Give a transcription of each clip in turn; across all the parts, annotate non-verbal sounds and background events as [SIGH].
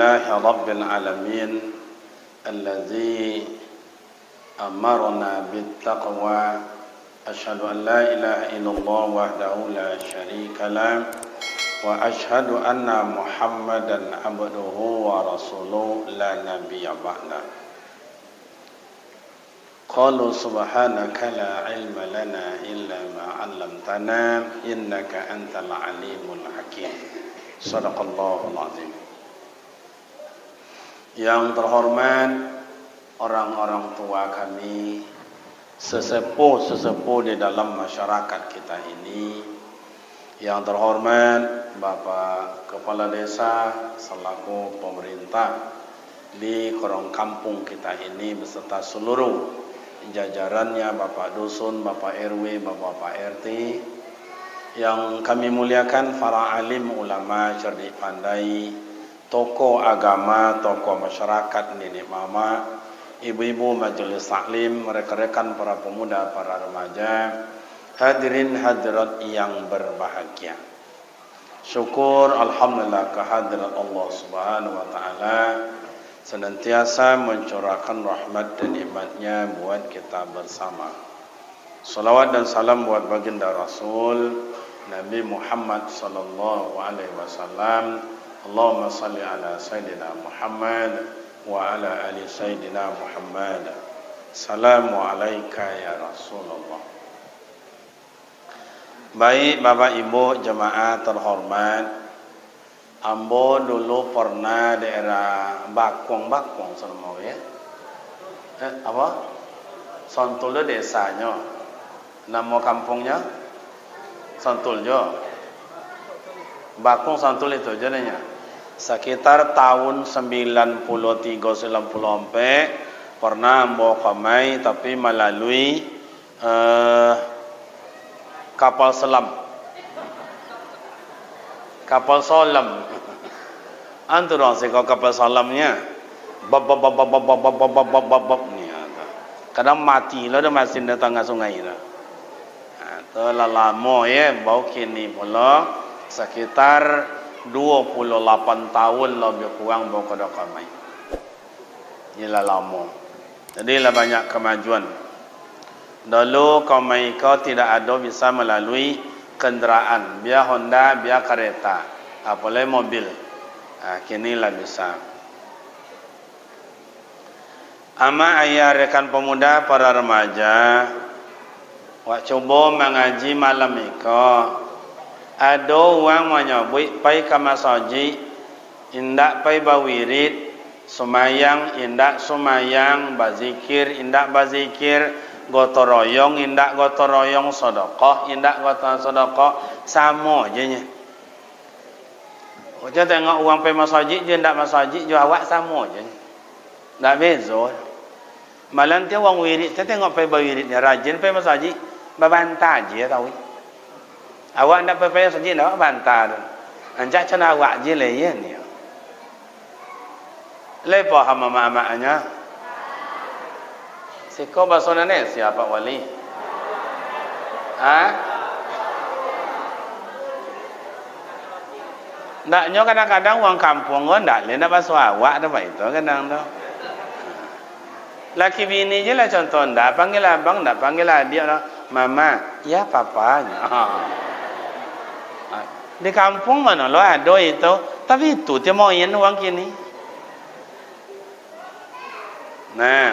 لله رب العالمين الذي أمرنا بالتقوى. أشهد أن لا إله إلا الله وحده لا شريك له وأشهد أن محمدا عبده ورسوله لا نبي بعده. قالوا سبحانك لا علم لنا إلا ما علمتنا إنك أنت العليم الحكيم. صدق الله العظيم. Yang terhormat orang-orang tua kami sesepuh-sesepuh di dalam masyarakat kita ini. Yang terhormat Bapak Kepala Desa selaku pemerintah di korong kampung kita ini beserta seluruh jajarannya Bapak Dusun, Bapak RW, Bapak-Bapak RT yang kami muliakan para alim ulama cerdik pandai tokoh agama, tokoh masyarakat nenek mama ibu-ibu majelis taklim rekan-rekan para pemuda, para remaja hadirin hadirat yang berbahagia syukur Alhamdulillah kehadirat Allah subhanahu wa ta'ala senantiasa mencurahkan rahmat dan nikmatnya buat kita bersama. Salawat dan salam buat baginda Rasul Nabi Muhammad sallallahu alaihi wasallam. اللهم صل على سيدنا محمد وعلى ala سيدنا محمد Muhammad. عليك يا رسول الله Baik Bapak Ibu Jemaah terhormat Ambo dulu pernah daerah Bakwong-Bakwong semua ya eh, Apa? Sontul desanya Nama kampungnya? Sontulnya Bakung Sontul itu jenisnya Sekitar tahun 93-94 pernah Ambo kamai tapi melalui uh, kapal selam kapal salam. Antu orang sekau kapal salamnya. Bab bab bab bab bab bab bab bab bab bab. Kadang mati lah dah masih di tengah sungai. Ha, lah lama ya bau kini pula sekitar 28 tahun lebih kurang bau kada kamai. Inilah lama. Jadi lah banyak kemajuan. Dulu kamai kau tidak ada bisa melalui kenderaan, biar Honda, biar kereta, apalagi mobil. Ha, kini lah bisa. Ama ayah rekan pemuda para remaja, wak cuba mengaji malam iko. Ada orang menyebut pai ke masaji, indak pai bawirid, sumayang, indak sumayang, bazikir, indak bazikir, gotoroyong indak gotoroyong sedekah indak gotoroyong sedekah sama je nya Ojo tengok orang pergi masjid je ndak masjid je awak sama je. Ndak beza. Malam dia orang wirid, tengok pergi wirid ni rajin pergi masjid, berbantah je tahu. Awak ndak pergi masjid ndak bantah tu. Anjak cina awak je le ye ni. Lepas hama mak-maknya, Siko bahasa Indonesia Pak Wali. Ha? Naknya kadang-kadang orang kampung kan tak boleh nak basuh awak dah baik tu kadang tu. Laki bini je lah contoh tak panggil abang tak panggil adik lah. Mama, ya papanya. Ha. Di kampung mana lo ada itu. Tapi itu dia yang orang kini. Nah,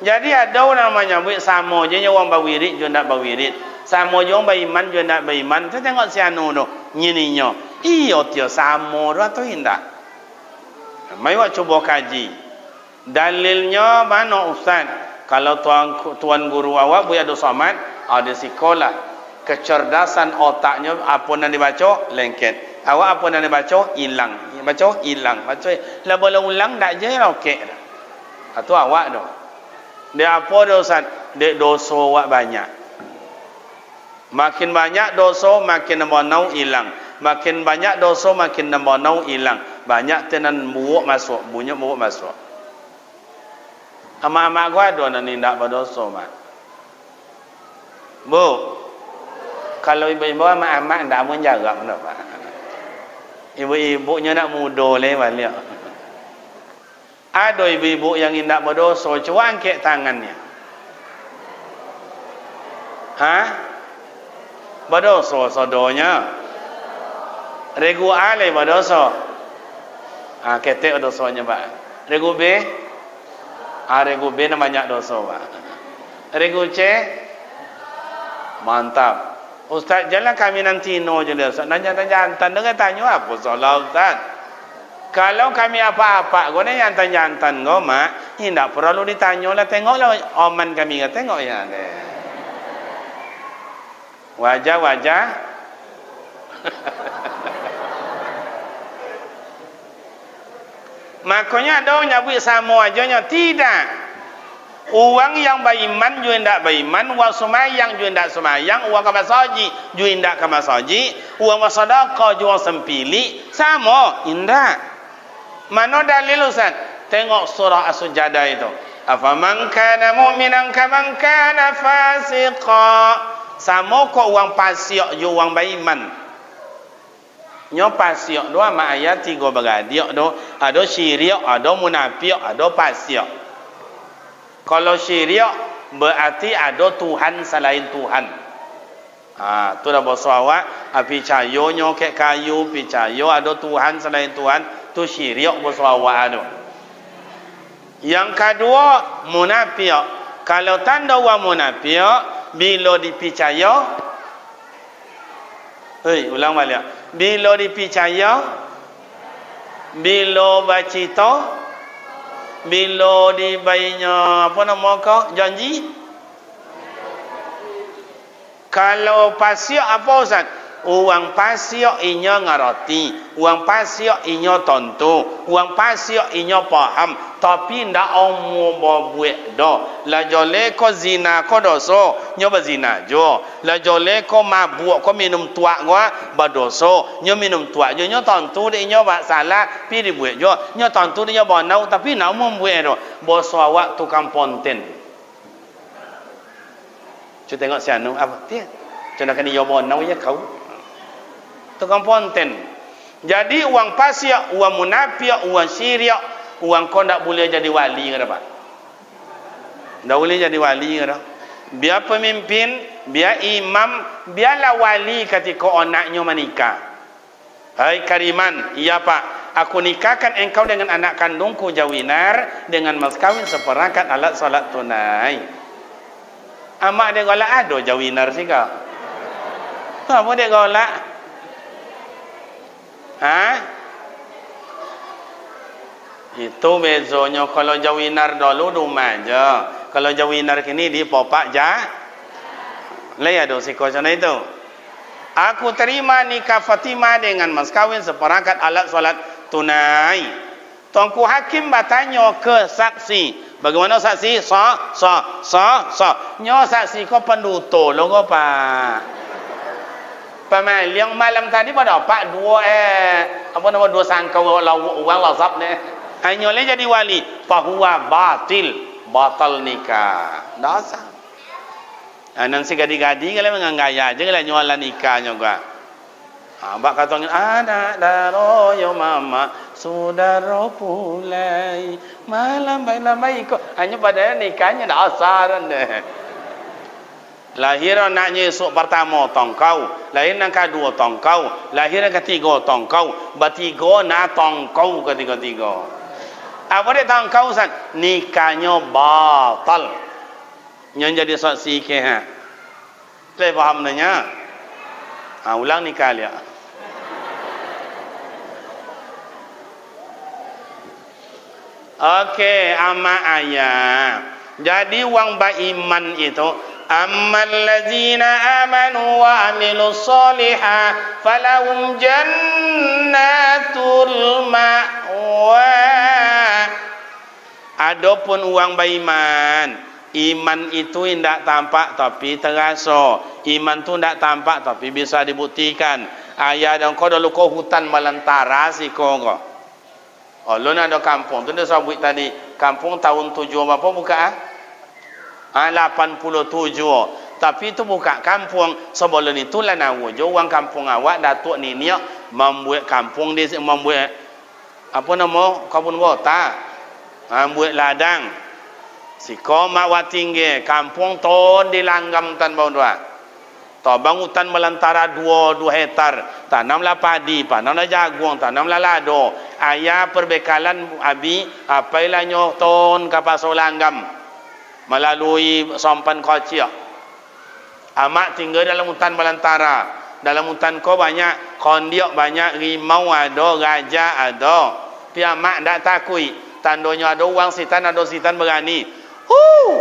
jadi ada orang namanya buat sama je orang bawirid je nak bawirid. Sama je orang beriman je nak beriman. Kita tengok si anu tu. Nyininya. Iyo dia sama tu atau tidak. Mari awak cuba kaji. Dalilnya mana ustaz? Kalau tuan tuan guru awak buat ada somat, ada sekolah. Kecerdasan otaknya apa yang dibaca? Lengket. Awak apa yang dibaca? Hilang. Baca? Hilang. Baca. Lah boleh ulang tak je okey dah. Atau awak tu. Dia apa dia Ustaz? Dia dosa wak banyak. Makin banyak dosa, makin nambah hilang. Makin banyak dosa, makin nambah hilang. Banyak tenan muak masuk. Bunyi muak masuk. Amak-amak gua ada nak nindak berdosa mak. Bu. Kalau ibu-ibu amak-amak ndak mau jaga mana pak. Ibu-ibunya nak mudo le balik. Ada ibu-ibu yang indak berdosa, cuba angkat tangannya. Ha? Berdosa sodonya. Regu ale berdosa. Ha, ketek dosanya pak. Regu B? Ha, regu B namanya dosa pak. Regu C? Mantap. Ustaz, jalan kami nanti no je dia. Ustaz, nanya-tanya jantan. Dengar tanya apa soalan Ustaz? Kalau kami apa-apa, kau ni jantan-jantan kau mak, tidak perlu ditanya lah. Tengoklah oman kami tengok ya. Wajah-wajah. [LAUGHS] Makanya ada nyabut sama aja Tidak. Uang yang beriman juga tidak beriman, uang semayang juga tidak semayang, uang kamar saji juga tidak kamar saji, uang sedekah juga sempili, sama, indah. Mana dalil Ustaz? Tengok surah As-Sujadah itu. Afaman kana mu'minan kaman kana fasiqa. Sama kok uang pasiak juga uang beriman. Nyo pasiak dua mak ayat tiga beradiak do. Ada syirik, ada munafik, ada pasiak. Kalau syirik berarti ada Tuhan selain Tuhan. Ha, tu dah bahasa awak. Api cayo nyokek kayu, api cayo ada Tuhan selain Tuhan. Tu syirik bahasa awak ada. Yang kedua, munafik. Kalau tanda orang munafik, bila dipercaya, Hei, ulang balik. Bila dipercaya, bila baca bila dibayarnya apa nama kau? Janji? Kalau pasiak apa Ustaz uang pasiak inya ngarati uang pasiak inya tontu uang pasiak inya paham tapi ndak omu buat do la jole ko zina ko doso nyo zina jo. La jole ko mabuk ko minum tuak gua badoso nyo minum tuak jo nyo tontu de nyo ba salah pi di buat jo. Nyo tontu de nyo ba nau tapi nau mu buat do boso awak tukang ponten. Cuba tengok si Anu apa? Dia? Cuma kena yobo nau ya kau tukang ponten. Jadi uang pasya, uang munafik, uang syirik, uang kau tak boleh jadi wali ke pak? Tak boleh jadi wali ke Biar pemimpin, biar imam, biarlah wali ketika anaknya menikah. Hai Kariman, iya pak, aku nikahkan engkau dengan anak kandungku Jawinar dengan mas kawin seperangkat alat salat tunai. Amak dia golak ada Jawinar sih kau. Apa dia golak? Ha? Itu bezanya kalau jawinar dulu rumah je. Kalau jawinar kini di popak ja. Lai ada siko sana itu. Aku terima nikah Fatimah dengan mas kawin seperangkat alat solat tunai. Tuanku hakim bertanya ke saksi. Bagaimana saksi? Sa, sa, sa, sa. Nyo saksi kau penduto lo pak. Pemaliang malam tadi pada pak dua eh apa nama dua sangkau lawu uang lazab ni. Hanya le jadi wali. Fahuwa batil. Batal nikah. Dosa. Anak si gadi-gadi kalau menganggaya je kalau nyualan nikahnya gua. Ha, bak kata anak daro yo mama saudara pulai malam baik baik kok hanya pada nikahnya dah deh lahir anaknya esok pertama tongkau lahir yang kedua tongkau lahir yang ketiga tongkau bertiga na tongkau ketiga-tiga apa dia tongkau san nikahnya batal. Yang jadi saksi ke ha? Saya faham nanya? Ha, ulang nikah dia. Okey, ama ayah. Jadi wang ba iman itu أما الذين آمنوا وعملوا الصالحات فلهم جنات المأوى Adapun uang beriman Iman itu tidak tampak tapi terasa Iman itu tidak tampak tapi bisa dibuktikan Ayah dan kau dah luka hutan melantara si kau kau Oh, lu ada kampung tu dia sebut tadi kampung tahun tujuh apa buka ah? Ha, 87. Tapi itu buka kampung. Sebelum itu lah nak wujud orang kampung awak Datuk ni membuat kampung dia membuat apa nama kampung kota. Membuat ladang. Si wat tinggi kampung ton di langgam tan bau dua. Tabang hutan melantara dua dua hektar. Tanamlah padi, tanamlah jagung, tanamlah lado. Ayah perbekalan abi apa ilahnya ton kapal solanggam melalui sampan kecil. Amak tinggal dalam hutan belantara. Dalam hutan kau banyak kondiok banyak rimau ada, gajah ada. Tapi amak tak takui. Tandanya ada uang sitan, ada sitan berani. Huh!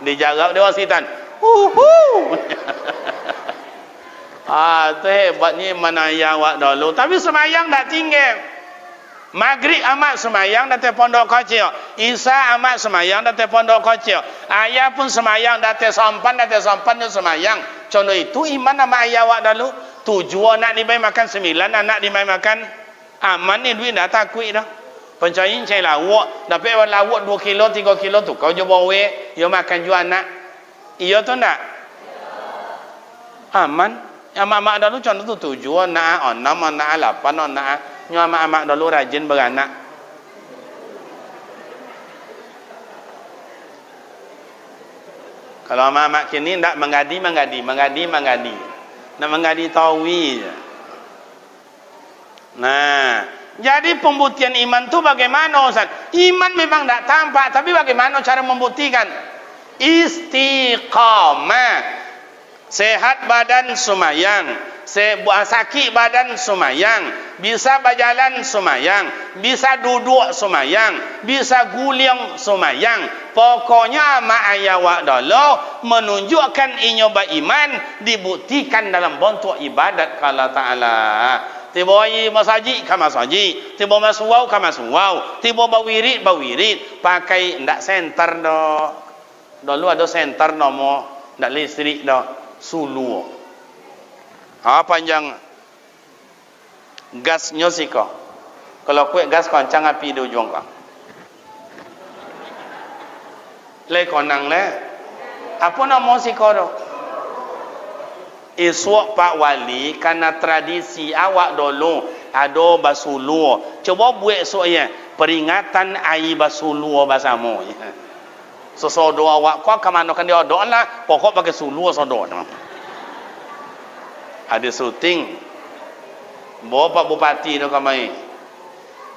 Dijarab dia orang sitan. Uhu. [LAUGHS] ah, tu hebatnya mana yang awak dulu. Tapi semayang tak tinggi. Maghrib amat semayang datang pondok kecil. Isa amat semayang datang pondok kecil. Ayah pun semayang datang sampan datang sampan dan semayang. Contoh itu iman nama ayah awak dulu. Tujuh anak dibayar makan sembilan anak dibayar makan. Aman ni duit dah takut dah. Pencayin cai lawak. Dapat lawak dua kilo, tiga kilo tu. Kau jumpa we. Dia makan jual anak. Iya tu tak? Aman. Mak-mak dulu contoh tu tujuh, nak, enam, nak, lapan, nak. Yang mak-mak dulu rajin beranak. Kalau mak-mak kini tak mengadi, mengadi, mengadi, mengadi. Nak mengadi tawi. Nah, jadi pembuktian iman tu bagaimana Ustaz? Iman memang tak tampak, tapi bagaimana cara membuktikan? istiqamah sehat badan sumayang sakit badan sumayang bisa berjalan sumayang bisa duduk sumayang bisa guling sumayang pokoknya mak ayah wak menunjukkan inyo iman dibuktikan dalam bentuk ibadat kala ta'ala. Tiba ayi masajid ke masajid tiba maswau ke maswau tiba bawirid bawirid pakai ndak center dah Dulu ada center nama nak listrik dah sulu. Ha panjang gasnya sih kok. Kalau kuat gas kencang api di ujung kok. Le konang le. Apa nama sih kok tu? Iswak Pak Wali karena tradisi awak dulu ada basulu. Coba buat soalnya peringatan air basulu basamu. Ya awak kau ke mana kan dia odok lah pokok pakai sulu sesodo ada syuting bawa pak bupati tu kami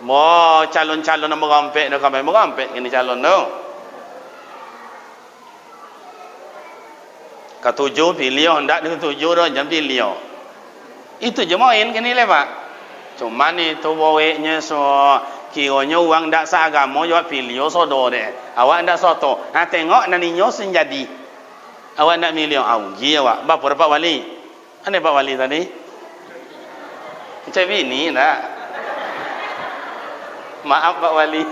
bawa calon-calon yang merampek tu kami merampek ini calon tu. Ketujuh pilih dia ketujuh tu jam pilih itu je main kini lepak cuma ni tu baweknya so kiranya orang tak seagama jawab pilih sodo deh awak tak soto. Ha tengok naninyo sen jadi. Awak nak milih augi awak. Berapa wali ane pak wali tadi. Macam ini tak maaf pak wali.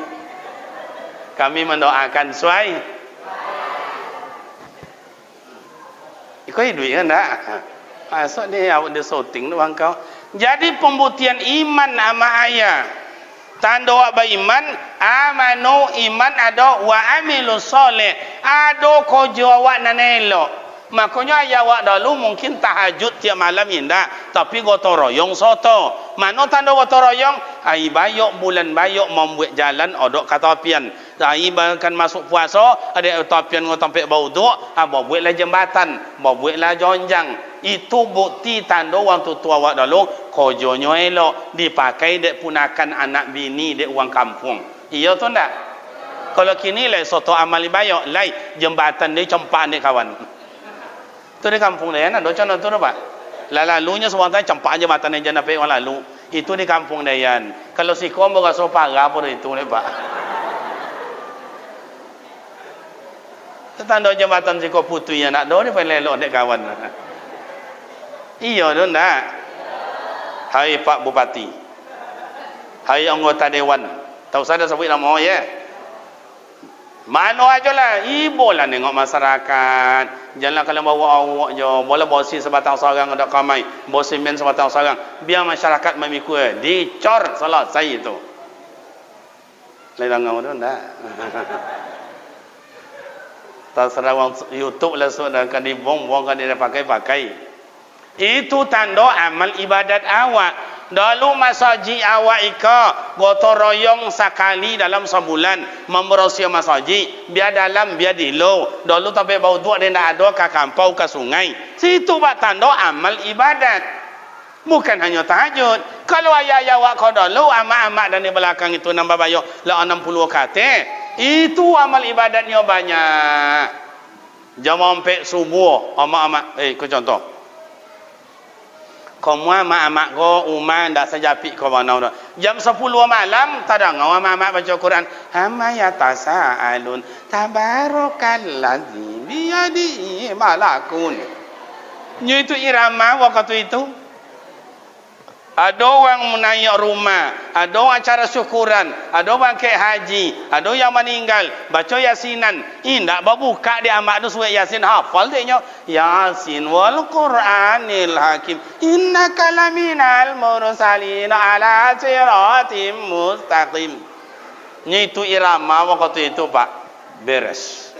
Kami mendoakan suai. Ikut duit kan tak? Masuk dia awak dia shooting tu kau. Jadi pembuktian iman sama ayah. Tanda wa beriman amanu iman ada wa amilu soleh. Ada kerja awak nan elok makanya ayah awak dulu mungkin tahajud tiap malam indah tapi gotong royong soto. Mana tanda gotong royong? Ai bayok bulan bayok membuat jalan odok kata pian ai bahkan masuk puasa ada tapian ngotong pek bau tu abo buatlah jembatan bo buatlah jonjang. Itu bukti tanda orang tua awak dulu kojonya elok. Dipakai dek punakan anak bini dek uang kampung. Iya tu ndak? Kalau kini lah soto amal bayok lai jembatan dia cempak dek kawan tu di kampung dia ada contoh tu pak lalunya semua tu cempak jembatan dia jangan pe orang lalu itu di kampung dia kalau si kom bukan so parah pun itu ni pak tanda jembatan si kau putih yang nak do ni paling elok dek kawan iya tu ndak Hai Pak Bupati Hai anggota Dewan Tahu saya dah sebut nama ya Mana aja lah. Ibu lah tengok masyarakat. Janganlah kalau bawa awak je. Boleh bosi sebatang sarang ada kamai. Bosi men sebatang sarang. Biar masyarakat memikul Dicor selesai itu Lain ngau tu ndak. [LAUGHS] Terserah orang YouTube lah sudah kan dibong-bong kan dia pakai-pakai. Itu tanda amal ibadat awak. Dalu masaji awak ika gotong royong sekali dalam sebulan membersih masaji biar dalam biar di lo. Dalu tapi bau dua dia nak ada ke kampau ke sungai. Situ bak tanda amal ibadat. Bukan hanya tahajud. Kalau ayah-ayah awak kau dulu amak-amak dan di belakang itu nambah bayar lah 60 kata. Itu amal ibadatnya banyak. Jam sampai subuh, amak-amak. Eh, kau contoh. Kau mua amak-amak kau, umar, tak sejapik kau mana dah. Jam 10 malam, tak ada ngau amak-amak baca Quran. Hama ya tasa'alun, tabarakalladzi biyadi malakun. Itu irama waktu itu. Ada orang menaik rumah, ada orang acara syukuran, ada orang kek haji, ada yang meninggal, baca yasinan. Indak buka dia amat tu surat yasin hafal dia Yasin wal Quranil Hakim. Innaka laminal mursalin ala siratim mustaqim. Ni itu irama waktu itu Pak. Beres.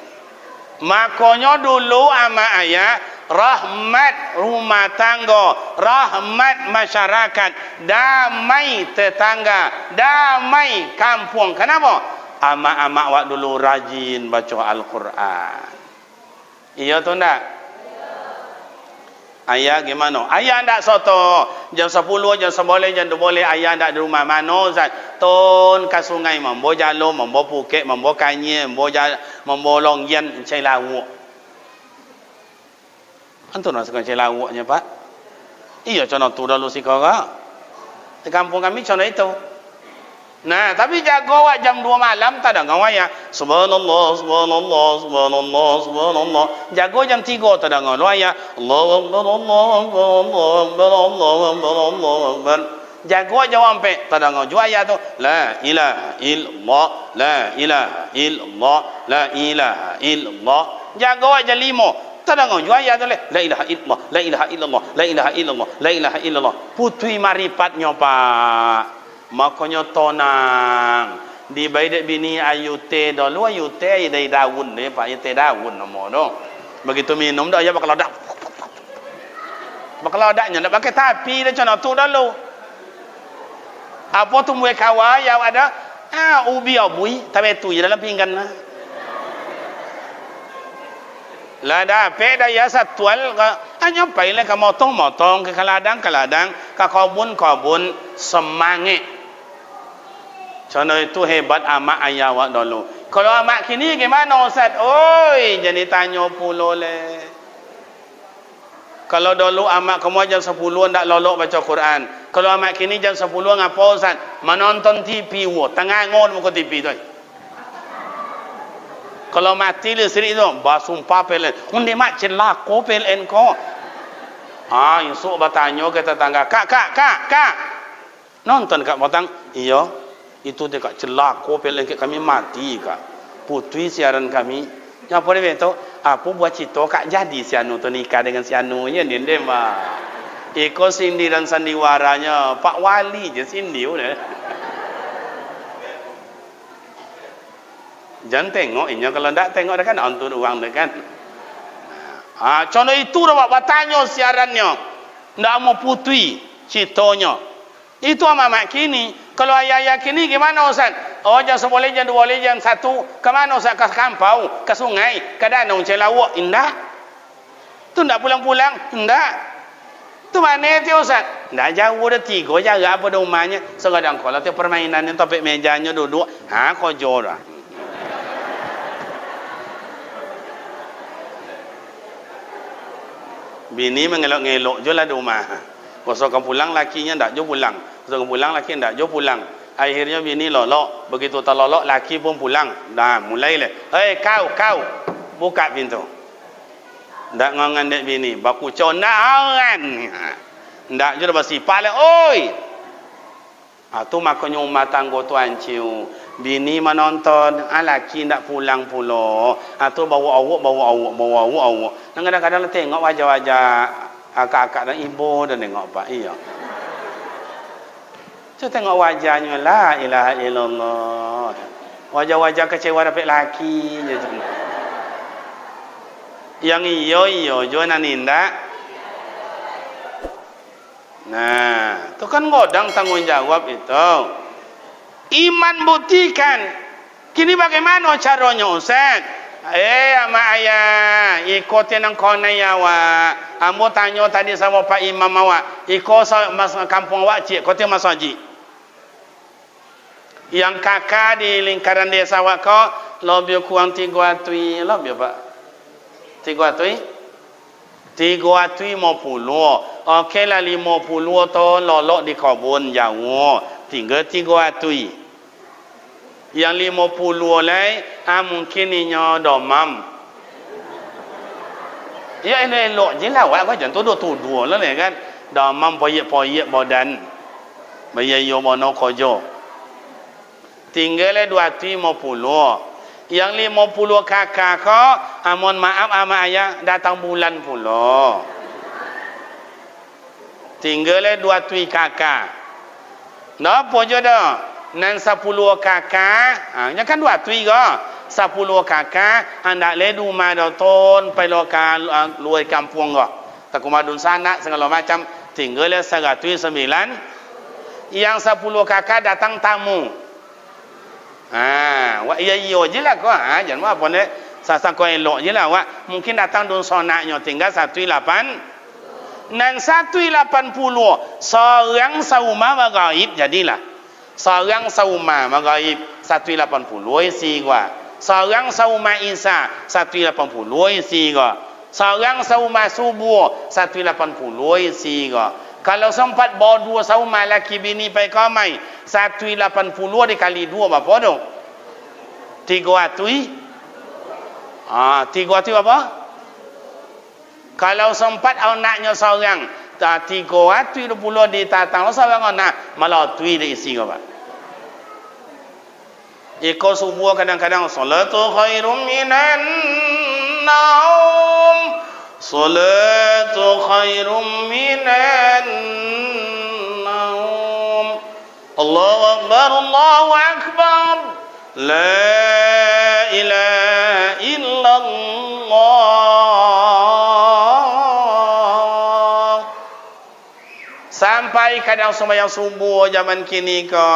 Makanya dulu ama ayah rahmat rumah tangga, rahmat masyarakat, damai tetangga, damai kampung. Kenapa? Amak-amak wak dulu rajin baca Al-Quran. Iya tu ndak? Ayah gimana? Ayah ndak soto. Jam 10, jam 11, jam 12 ayah ndak di rumah. Mana Zat? Ton ke sungai membawa jalur, membawa Phuket, membawa Kanye, membawa membawa Longyan, Encik Lawuk. Antu nak sekarang cek lawaknya pak. Iya contoh tu dulu si kau Di kampung kami contoh itu. Nah, tapi jago wak jam 2 malam tak ada ngawak ya. Subhanallah, subhanallah, subhanallah, subhanallah. Jago jam 3 tak ada ngawak ya. Allah, Allah, Allah, Allah, Allah, Allah, Allah, Jago jawab sampai tak ada ngawak. Jual ya tu. La ilaha illallah, la ilaha illallah, la ilaha illallah. Jago jam 5 Tadang jua ya dole la ilaha illallah la ilaha illallah la ilaha illallah la ilaha illallah putri maripatnya pak makanya tonang di baidek bini ayu te dulu ayu dari daun ni pak te daun nama tu. Begitu minum dah ya bakal ada bakal adanya nak pakai tapi dah macam tu dulu apa tu muai kawa ya ada? Ah ubi abui tapi tu je dalam pinggan lah. Lah dah pe dah ya satual. Hanya pai le ka motong motong ke kaladang kaladang ka kobun kobun semangat contoh itu hebat amak ayah awak dulu. Kalau amak kini gimana ustaz? Oi jadi tanya pulo le. Kalau dulu amak kamu jam 10 ndak lolok baca Quran. Kalau amak kini jam 10 ngapo ustaz? Menonton TV wo tengah ngon muka TV tu. Kalau mati listrik itu basumpah pelen. Unde mak celak ko pelen ko ah esok bertanya ke tetangga kak kak kak kak. Nonton kak batang. Iya itu dekat celak ko pelen ke kami mati kak putri siaran kami yang dia tahu apa buat cerita kak jadi si anu tu nikah dengan si anu ya ni dia mah Eko sindiran sandiwaranya Pak Wali je sindiu deh. Jangan tengok ini kalau tak tengok dah kan antun uang dah kan. Ha, contoh itu dah buat tanya siarannya. Ndak mau putui ceritanya. Itu amat kini. Kalau ayah-ayah kini gimana Ustaz? Oh jam seboleh jam dua boleh jam satu. Ke mana Ustaz? Ke kampau, ke sungai, ke danau, lawak. Indah. Tu ndak pulang-pulang. Indah. Tu mana tu Ustaz? Ndak jauh dah tiga jaga apa dah rumahnya. Sekadang kalau tu permainan yang topik mejanya duduk. Ha, kau jorah. bini mengelok-ngelok je lah rumah Kuasakan pulang lakinya tak jauh pulang Kuasakan pulang laki tak jauh pulang. Akhirnya bini lolok. Begitu tak lolok laki pun pulang. Dah mulai lah Hei kau kau. Buka pintu. Tak ngongan dek bini. Baku condak orang Tak je dah bersifat lah Oi. Itu ha, makanya umat tangga tu hancur. Bini menonton ah laki ndak pulang pula. Atau ah, bawa awak bawa awak bawa awak awak. Dan kadang-kadang tengok wajah-wajah akak-akak dan ibu dan tengok apa iya Saya tengok wajahnya la ilaha illallah Wajah-wajah kecewa dapat laki je. Yang iyo iyo jo nan indak. Nah, tu kan ngodang tanggungjawab itu. Iman buktikan. Kini bagaimana caranya Ustaz? Eh, ama ayah, ikutin yang kona ya wa. Ambo tanya tadi sama Pak Imam awak. Ikut mas kampung awak cik, kau tengok mas haji. Yang kakak di lingkaran desa awak kau, lebih kurang tiga atui, lebih pak. Tiga atui? Tiga atui mau puluh. Okey lah lima puluh tu lolok di kebun jauh. Tiga tiga atui yang lima puluh lai ah mungkin inya domam ya ini je lah awak kan jangan tuduh-tuduh lah ni kan domam poyek-poyek badan bayar yo mono kojo tinggal dua tu lima puluh. Yang lima puluh kakak kau amun maaf ama ayah datang bulan puluh. Tinggal dua tu kakak. Napa je dah? nan sepuluh kakak ha, kan dua tui ga sepuluh kakak anda ledu ma do ton pai lo ka luai kampung ga tak kumadun sana segala macam. Tinggal sagatui sembilan. Yang sepuluh kakak datang tamu ha wa iya iyo je lah ko ha jangan apa ne sasa ko elok je lah wa mungkin datang dun sonaknya tinggal satu lapan nan satu lapan puluh seorang sauma gaib jadilah seorang sauma maghaib 180 isi gua seorang sauma isa 180 isi gua seorang sauma subuh 180 isi gua kalau sempat bawa dua sauma laki bini pai kamai 180 dikali dua berapa tu tiga atui ah tiga atui apa kalau sempat anaknya seorang tak tiga atui dua puluh di tatang seorang anak malah atui di isi gua Iko subuh kadang-kadang salatu khairum minan naum salatu khairum minan naum Allahu akbar Allahu akbar la ilaha illallah sampai kadang sembahyang subuh zaman kini ke.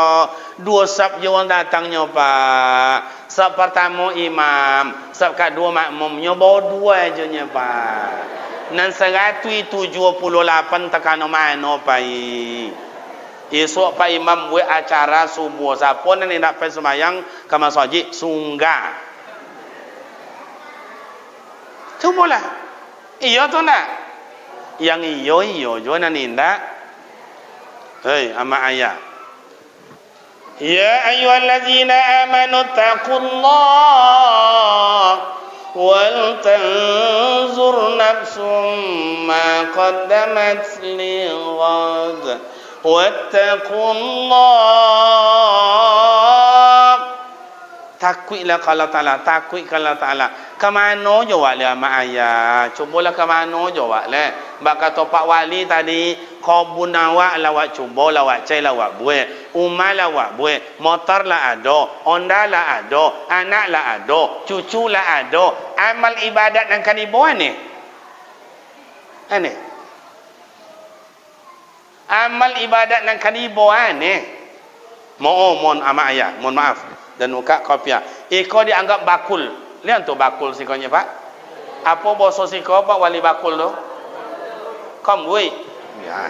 Dua sab je orang datangnya pak sab pertama imam sab kedua makmumnya dua aja nan seratui tujuh puluh lapan tekan mana pak? Esok pak imam buat acara subuh siapa ni nak pergi semayang? Ke masjid sungai cubalah iya tu nak? Yang iyo iyo jo nan indak hei ama ayah يا أيها الذين آمنوا اتقوا الله ولتنظر نفس ما قدمت لغد واتقوا الله. تقوي لك الله تعالى تقوي الله تعالى kemana no jawab dia mak ayah? Cubalah kemana no jawab lah bakal topak والي tadi. Kebun awak lawak cuba lawak cai lawak buat umar lawak buat motor lah ada onda lah ada anak lah ada cucu lah ada. Amal ibadat yang kan ni ini amal ibadat yang kan ni mohon mohon amak ayah mohon maaf. Dan muka kopiah iko dianggap bakul. Lihat tu bakul sikonya pak. Apa boso siko pak? Wali bakul tu? Kom wui ya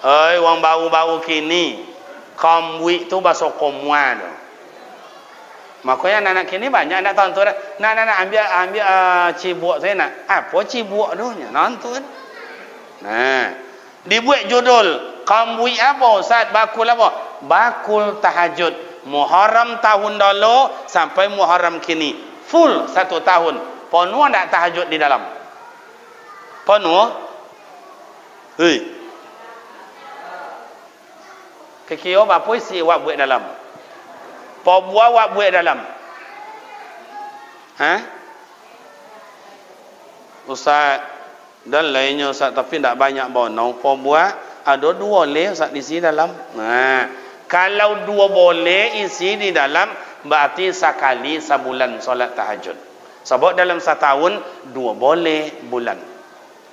Oi, wong bau-bau kini. Kom wui tu bahasa komwa tu. Makanya anak-anak kini banyak nak tonton nak nak, nak ambil ambil uh, cibuk saya nak. Apa cibuk tu? Nonton. Nah. Dibuat judul kamwi apa? Ustaz bakul apa? Bakul tahajud. Muharram tahun dulu sampai Muharram kini. Full satu tahun. Penuh tak tahajud di dalam penuh hei. Kekio apa isi awak buat dalam. Apa buah awak buat dalam. Ha? Ustaz dan lainnya Ustaz tapi tak banyak bonong. Apa buat ada dua leh Ustaz di sini dalam. Nah Kalau dua boleh isi di dalam berarti sekali sebulan solat tahajud. Sebab dalam setahun dua boleh bulan.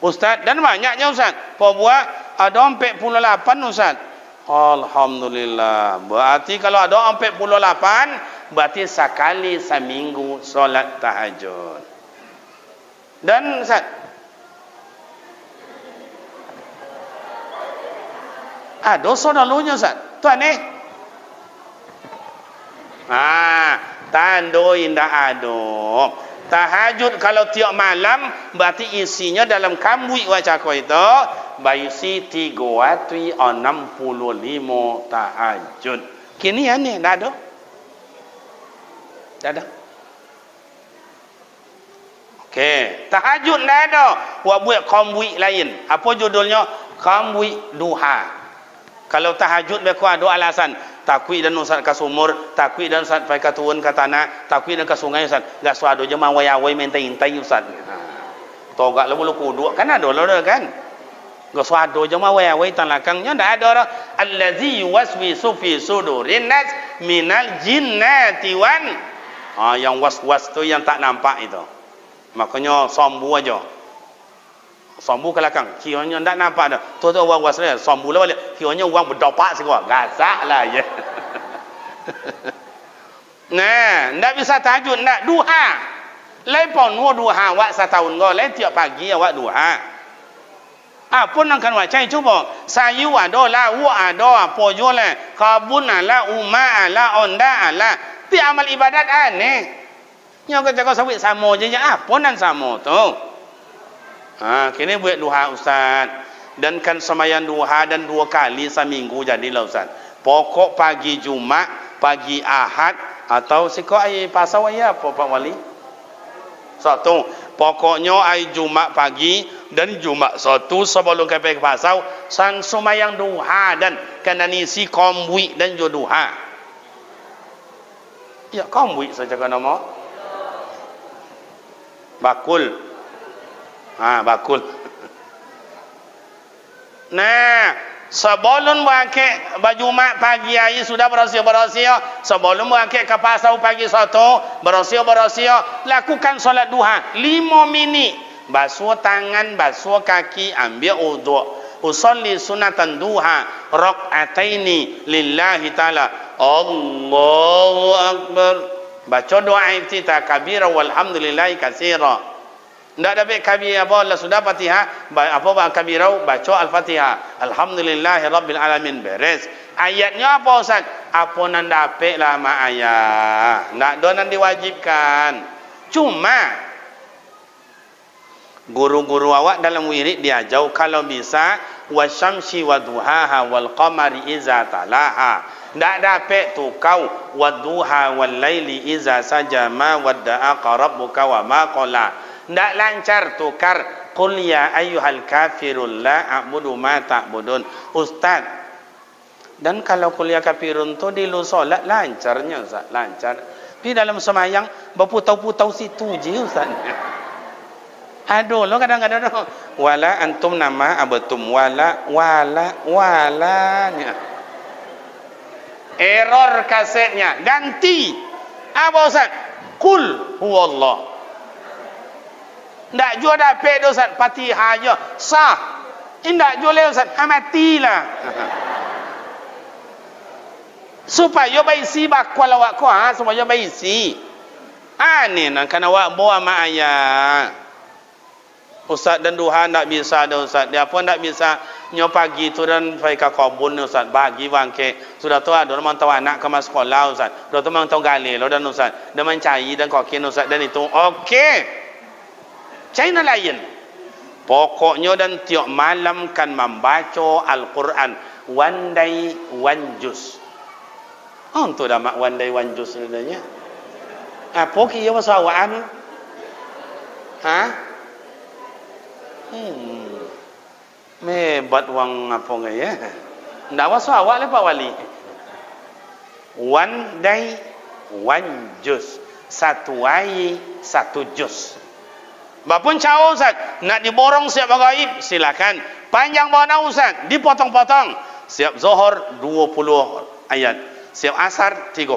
Ustaz dan banyaknya Ustaz. Apa buat? Ada 48 Ustaz. Alhamdulillah. Berarti kalau ada 48 berarti sekali seminggu solat tahajud. Dan Ustaz Ah, dosa dahulunya Ustaz. Tuan ni. Ah, tando indah aduk. Tahajud kalau tiap malam berarti isinya dalam kambui wajah kau itu puluh lima tahajud. Kini ya ni, dah ada. Dah ada. Okey, tahajud dah ada. Buat buat kambui lain. Apa judulnya? Kambui duha. Kalau tahajud mereka ada alasan. Takwi dan usat ke sumur, takwi dan usat pai ke turun ke tanah, takwi dan ke sungai usat. Gak suado je mau waya wai minta intai usat. Ha. Togak lu lu kudu kan ada lo kan. Gak suado je mau waya wai tanakangnya ndak ada dah. Allazi yuwaswisu fi nas minal jinnati wan. Ah yang was-was tu yang tak nampak itu. Makanya sombu aja sombu ke belakang. Kiranya tak nampak dah. Tu tu orang wasra sombu lah balik. Kiranya orang berdopak segera gazak lah ya [LAUGHS] nah tak bisa tahajud nak duha. Lepon nuo duha wak setahun go le tiap pagi awak duha. Apa nak kan wak? Cai cuba. Sayu ada la wa ada apa jo le kabun ala umma ala onda ala ti amal ibadat aneh. Nyo kata kau sawit samo je apa nan samo tu Ha, kini buat duha Ustaz. Dan kan semayan duha dan dua kali seminggu jadilah Ustaz. Pokok pagi Jumat, pagi Ahad atau sikok ai pasal ya apa Pak Wali? Satu, pokoknya ai Jumat pagi dan Jumat satu sebelum sampai ke pasau sang semayang duha dan kena nisi kombui dan jo duha. Ya kombui saja kan nama. Bakul. Ha, bakul. Nah, sebelum bangkit baju mak pagi hari sudah berasia-berasia. Sebelum bangkit ke pasar pagi satu, berasia-berasia. Lakukan solat duha. Lima minit. Basuh tangan, basuh kaki, ambil uduk. Usalli sunatan duha. Rok'ataini lillahi ta'ala. Allahu Akbar. Baca doa iftitah kabira walhamdulillahi kasira. Tidak ada baik kami apa Allah sudah Fatihah apa bang kami rau baca Al-Fatihah. Alhamdulillahirabbil alamin beres. Ayatnya apa Ustaz? Apa nan dapat lah mak ayat. Tidak ada nan diwajibkan. Cuma guru-guru awak dalam wirid dia jauh kalau bisa wasyamsi waduhaha wal qamari iza talaha. Tak dapat tu kau waduha wal laili iza sajama wadda'a rabbuka wa ma qala ndak lancar tukar. Qul ya ayyuhal kafirun la a'budu ma ta'budun. Ustaz dan kalau kuliah kafirun tu di lu solat lancarnya ustaz lancar. Di dalam semayang berputau-putau situ je ustaz. Aduh lo kadang-kadang wala antum nama abatum wala wala walanya. Error kasetnya. Ganti. Apa ustaz? Kul huwallah tak jual dapat tu Ustaz. Fatihah je. Sah. Tidak jual le Ustaz. Ha, matilah. [LAUGHS] Supaya baik si bakwal awak kau. Ha? Supaya baik si. Ha ni nak kena awak bawa mak ayah. Ustaz dan Tuhan tak bisa dah Ustaz. Dia pun tak bisa. Nyo pagi tu dan fai ka kobun Ustaz. Bagi bangke. Sudah tu ada orang tahu anak ke sekolah Ustaz. Sudah tu memang tahu gali lo dan Ustaz. Dia mencari dan kokin Ustaz. Dan itu okey. China lain. Pokoknya dan tiap malam kan membaca Al-Quran. One day, one juz. Oh, tu dah mak one day, one juz sebenarnya. Apa kira masa awak Ha? Hmm. Mebat wang apa nggak ya? Ndak masa awak lah Pak Wali. One day, one juz. Satu air, satu juz. Bapun cawo Ustaz, nak diborong siap gaib, silakan. Panjang mana Ustaz, dipotong-potong. Siap Zohor 20 ayat. Siap asar 30.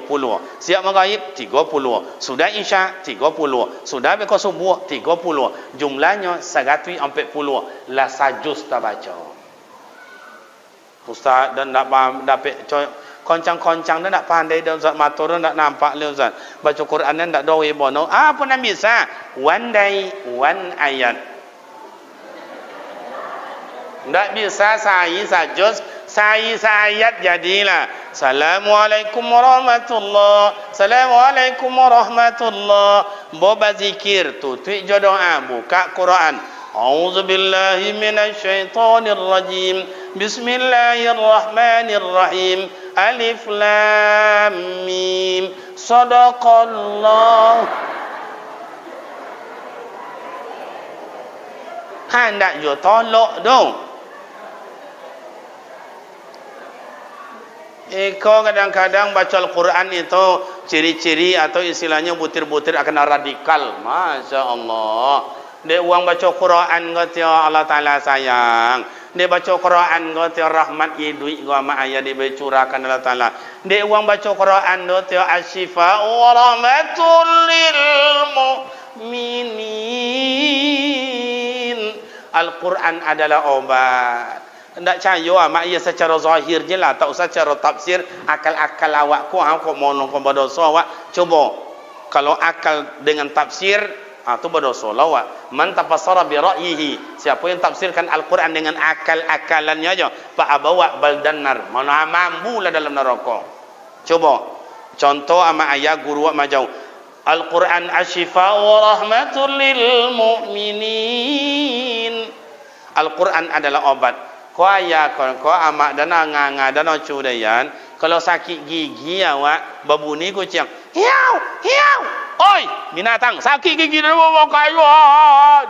Siap maghrib 30. Sudah isya 30. Sudah beko subuh 30. Jumlahnya 140. Lah sajus tak baca. Ustaz dan faham dapat koncang-koncang dah nak pandai dah Ustaz matur nak nampak le Ustaz. Baca Quran dan tak doa bono. Ah pun nak bisa. One day one ayat. Tak bisa saya sajus saya ayat jadilah. Assalamualaikum warahmatullahi Assalamualaikum warahmatullahi Boba zikir tu. Tuik jodoh buka Quran. A'udzu billahi minasyaitonir rajim. Bismillahirrahmanirrahim. Alif lam mim. Sadaqallah. Hendak yo tolok dong. Eko kadang-kadang baca Al-Quran itu ciri-ciri atau istilahnya butir-butir akan radikal. Masya Allah. Dia uang baca Quran kata Allah Ta'ala sayang. Dia baca Quran kata rahmat idui gua ma ayah dia bercurahkan Allah Ta'ala. Dia uang baca Quran kata asyifa wa rahmatul lil mu'minin. Al-Quran adalah obat. Tidak cayo ah mak ia secara zahir je lah tak usah secara tafsir akal-akal awak ku ha mono kau berdosa awak cuba kalau akal dengan tafsir ah tu berdosa. Awak man tafassara bi ra'yihi. Siapa yang tafsirkan al-Quran dengan akal-akalannya aja fa abawa baldanar mana mampu lah dalam neraka. Cuba. Contoh ama ayat guru awak majau. Al-Quran asyifa wa rahmatul lil mu'minin. Al-Quran adalah obat ko ayah kon ko amak dana nganga dana cudayan kalau sakit gigi awak babuni kucing hiau hiau oi binatang sakit gigi dana bawa kayu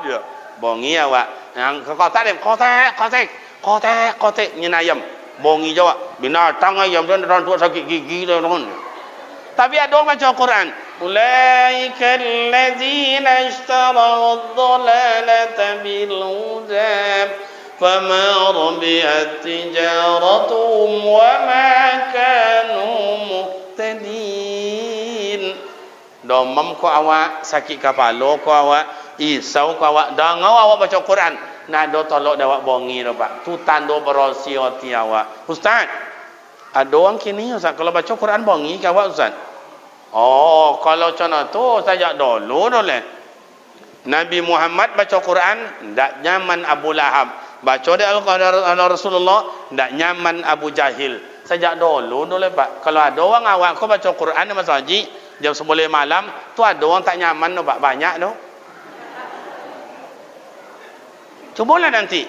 dia bongi awak yang kota dem kota kota kota kota nyinayam bongi jawab binatang ayam dan dan tua sakit gigi dan tapi ada orang baca Quran أولئك الذين اشتروا الضلالة بالهدى فما ربحت تجارتهم وما كانوا مهتدين Domam ko awak sakit kepala ko awak isau ko awak dangau awak baca Quran nado tolok dawak bongi do pak tu tando berosio ti awak ustaz ada orang kini ustaz kalau baca Quran bongi ke awak ustaz oh kalau cana tu saja dulu dole Nabi Muhammad baca Quran ndak nyaman Abu Lahab baca dia Al-Quran Rasulullah tidak nyaman Abu Jahil. Sejak dulu dulu pak kalau ada orang awak kau baca Quran di masa haji jam 9 malam tu ada orang tak nyaman no, banyak tu. Cubalah nanti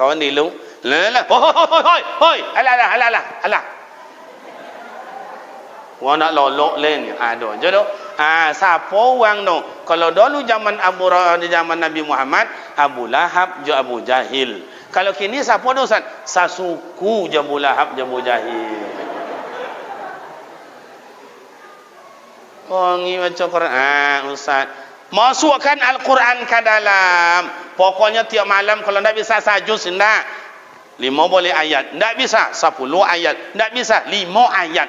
kawan ni lu la la hoi hoi hoi hoi alah alah alah alah alah. Wa nak lolok len aduh jodoh. Ah siapa orang tu kalau dulu zaman Abu zaman Nabi Muhammad Abu Lahab jo Abu Jahil. Kalau kini siapa tu Ustaz? Sasuku je Abu Lahab je Abu Jahil. Oh, ni macam Quran. Ah, Ustaz. Masukkan Al-Quran ke dalam. Pokoknya tiap malam kalau tidak bisa sajus, tidak. Lima boleh ayat. Tidak bisa. Sepuluh ayat. Tidak bisa. Lima ayat.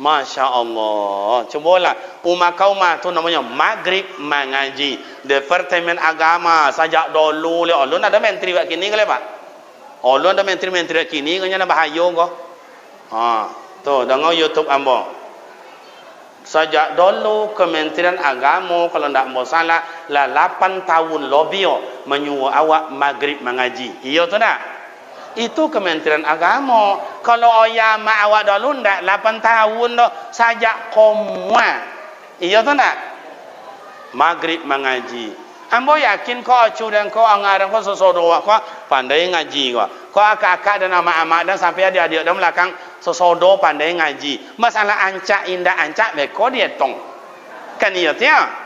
Masya Allah. Cubalah. Umat kaum tu namanya Maghrib Mengaji. Departemen Agama. Sajak dulu. Allah ada menteri buat kini ke pak? Allah ada menteri-menteri kini. Kau nak bahaya kau? Ha. Tu. Dengar YouTube ambo. Sejak dulu Kementerian Agama kalau tidak mau salah lah 8 tahun lobby menyuruh awak maghrib mengaji. Iya tu tak? Itu Kementerian Agama. Kalau ayah mak awak dulu tidak 8 tahun dah sejak komua. Iya tu tak? Maghrib mengaji. Ambo yakin kau acu dan kau angar kau sesuatu kau pandai ngaji kau. Kau akak-akak dan amak-amak dan sampai adik-adik dalam belakang sesodo pandai ngaji. Masalah ancak indah ancak beko dia tong. Kan iya tiya?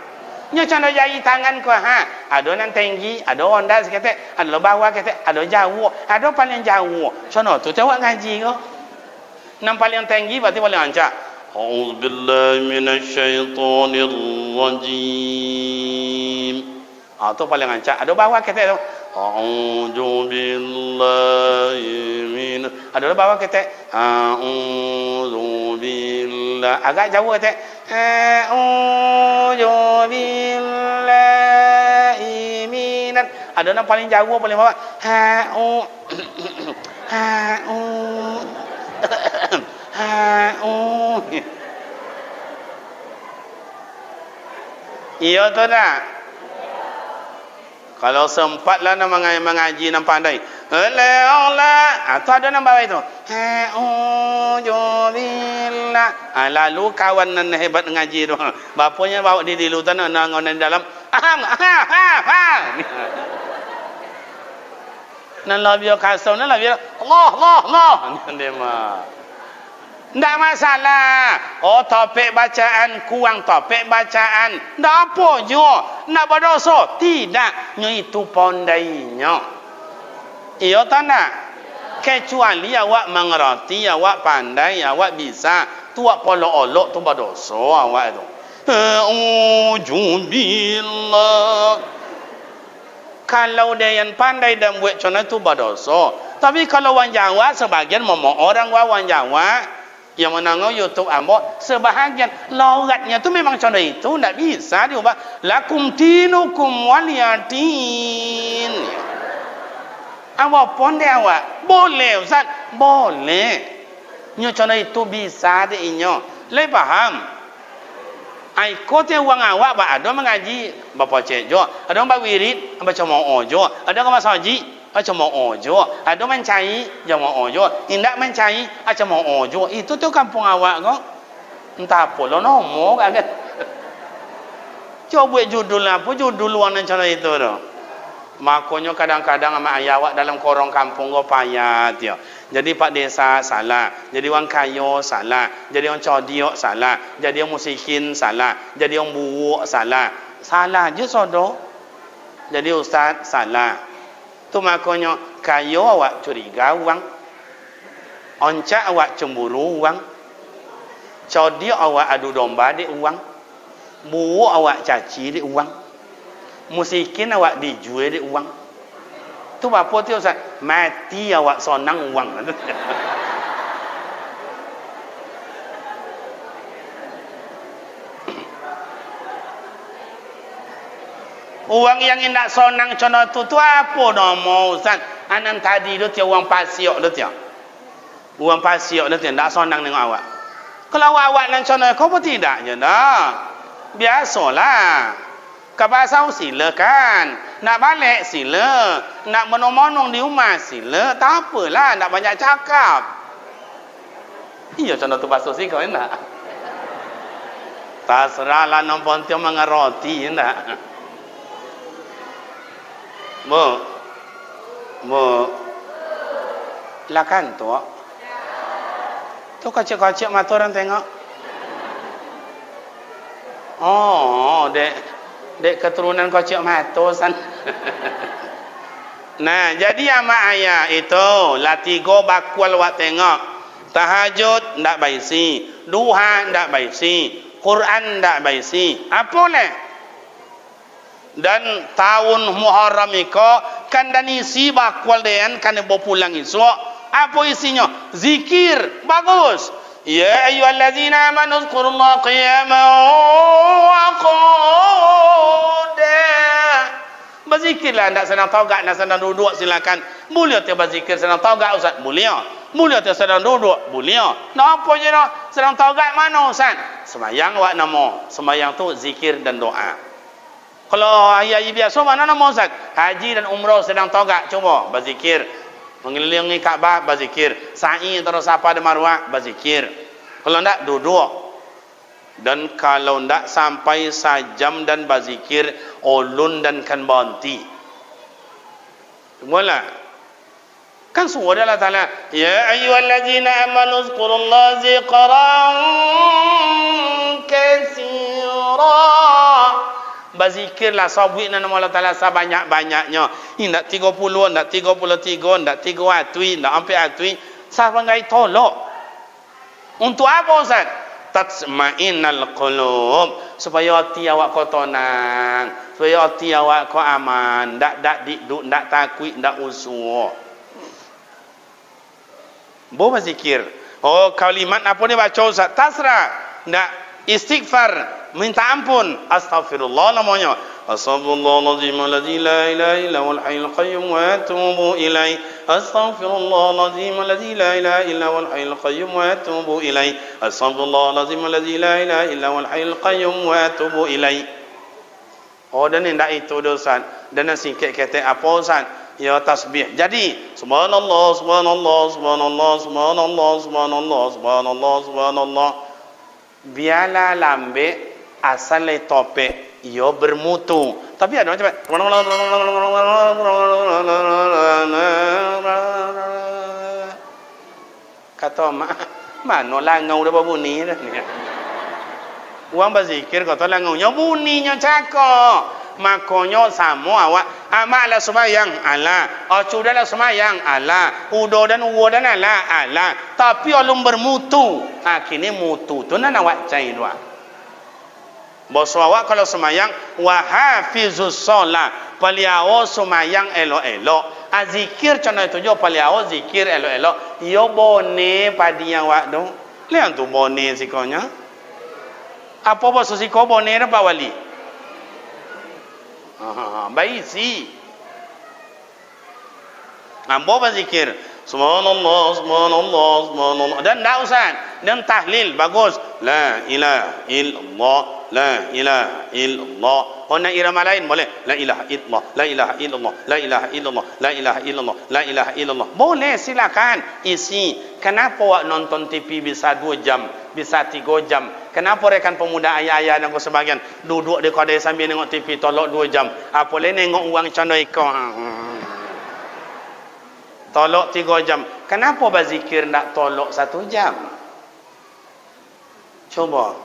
Nya canda jai tangan ko ha. Ada nan tinggi, ada onda sikit, ada bawah kata, ada jauh, ada paling jauh. Sono tu tawak ngaji ko. Nam paling tinggi berarti paling ancak. A'udzu billahi Ah tu paling ancak. Ada bawah kata tu. A'udzu billahi min. Ada bawah kata. A'udzu billahi. Agak jauh kata. A'udzu billahi min. Ada yang paling jauh paling bawah. Ha'udzu Ha'udzu oh. Iya tu nak? Kalau sempat lah nak mengaji, mengaji nak pandai. Allah. Atau ada nama itu. Ha'ujubillah. Ha, lalu kawan nan hebat mengaji tu. [LAUGHS] Bapaknya bawa di dilu tanah nangon di dalam. Aham, aham, aham. [LAUGHS] Nan lebih kasau, nan lebih Allah, Allah, Allah. Dia mah. Tak masalah. Oh topik bacaan kurang topik bacaan. Tak apa je. Nak berdosa. Tidak. Itu pondainya. Iya tak nak? Kecuali awak mengerti, awak pandai, awak bisa. Tu awak polok-olok tu berdosa awak tu. Ujubillah. Kalau dia yang pandai dan buat macam itu berdosa. Tapi kalau orang Jawa, sebagian orang orang Jawa, yang menangau YouTube ambo sebahagian logatnya tu memang contoh itu tidak bisa diubah lakum tinukum waliyatin. Awak pun dia awak. Boleh Ustaz. Boleh. Nyo contoh itu bisa di inyo. Le paham ai kote wang awak ba ada mengaji bapa cek jo ada ba wirid baca mo ojo. Ada ke masaji macam mau ojo ada mencari yang mau ojo tidak mencari macam mau ojo itu tu kampung awak kok entah apa lo nomo kan coba judul apa judul luar cara itu tu makanya kadang-kadang sama ayah awak dalam korong kampung kau payah dia jadi pak desa salah jadi orang kayo salah jadi orang codiok salah jadi orang musikin salah jadi orang buuk salah salah je sodo jadi ustaz salah Tu makanya kayo awak curiga uang. Oncak awak cemburu uang. Codi awak adu domba di uang. Buo awak caci di uang. Musikin awak dijual di uang. Tu apa tu Ustaz? Mati awak sonang uang. [LAUGHS] Uang yang indak sonang cono tu tu apa nama Ustaz? Anan tadi tu tiap uang pasiok tu tiap. Uang pasiok tu tiap ndak sonang dengan awak. Kalau awak awak nan cono kau pun tidak je dah. Biasalah. Kebasau silakan. Nak balik sila. Nak menong-menong di rumah sila. Tak apalah. Nak banyak cakap. Iya contoh tu basuh sih kau nak. Tak serahlah nampak tiap mengeroti nak. Mu. Mu. Lakan tu. Tu kacik-kacik mata orang tengok. Oh, dek dek keturunan kacik mata san. [LAUGHS] nah, jadi ama ayah itu latigo bakwal wak tengok. Tahajud ndak baisi, duha ndak baisi, Quran ndak baisi. Apa leh? Dan tahun Muharram iko kan dan isi bakwal dean kan bo pulang iso apa isinya? Zikir. Bagus. Ya ayyuhallazina amanu zkurullaha qiyaman wa qu'udan berzikirlah ndak senang tahu gak nak senang duduk silakan. Mulia tu berzikir senang tahu gak ustaz? Mulia. Mulia tu senang duduk mulia. Nak apa je nak? Senang tahu gak mana ustaz? Semayang wak namo. Semayang tu zikir dan doa kalau hari-hari biasa mana nama Ustaz? Haji dan umrah sedang togak cuba berzikir. Mengelilingi Kaabah berzikir. Sa'i terus apa di Marwah berzikir. Kalau tidak duduk. Dan kalau tidak sampai sajam dan berzikir ulun dan kan berhenti. Mula. Kan semua adalah ta'ala. Ya ayyuhallazina amanu zkurullah zikran kasirah berzikirlah sabwi nama Allah Taala sebanyak-banyaknya. Indak 30, indak 33, indak 3 atui, indak sampai atui. Sabangai tolok. Untuk apa Ustaz? Tatma'innal qulub. Supaya hati awak kau tenang. Supaya hati awak kau aman. Tak tak dikduk, tak takut, tak usuh. Bawa zikir. Oh kalimat apa ni baca Ustaz? Tasra. Tak istighfar minta ampun. Astaghfirullah namanya. Astaghfirullahaladzim aladzi la ilaha illa wal hayyul qayyum wa atubu ilai. Astaghfirullahaladzim aladzi la ilaha illa wal hayyul qayyum wa atubu ilai. Astaghfirullahaladzim aladzi la ilaha illa wal hayyul qayyum wa atubu ilai. Oh dan ni tidak itu dosan dan singkat kata apa ustaz? Ya tasbih. Jadi subhanallah subhanallah subhanallah subhanallah subhanallah subhanallah subhanallah, subhanallah biarlah lambe asal topik ia bermutu. Tapi ada macam kata mak mana langau dah bunyi dah ni? Uang berzikir kata langau nya bunyinya cakap makanya sama awak. Amak lah semayang ala acu dah lah semayang ala udo dan uwo dan ala ala tapi alum bermutu. Ha mutu tu nak awak cai dua Bos awak kalau semayang wa hafizus paliao semayang elok-elok. Azikir contoh itu jo paliao zikir elok-elok. Yo bone padi yang wak do lian tu bone sikonya apa bos siko? Bone dah pak wali ha baik si. Ambo zikir subhanallah subhanallah subhanallah. Dan dak usah dan tahlil bagus. La ilaha illallah la ilaha illallah. Ona irama lain boleh. La ilaha illallah la ilaha illallah la ilaha illallah la ilaha illallah la ilaha illallah. Boleh silakan. Isi kenapa awak nonton TV bisa 2 jam bisa 3 jam? Kenapa rekan pemuda ayah-ayah dan kau sebagian duduk di kedai sambil tengok TV tolok 2 jam? Apa boleh tengok uang canda iko [LAUGHS] tolok 3 jam. Kenapa berzikir nak tolok 1 jam? Cuba.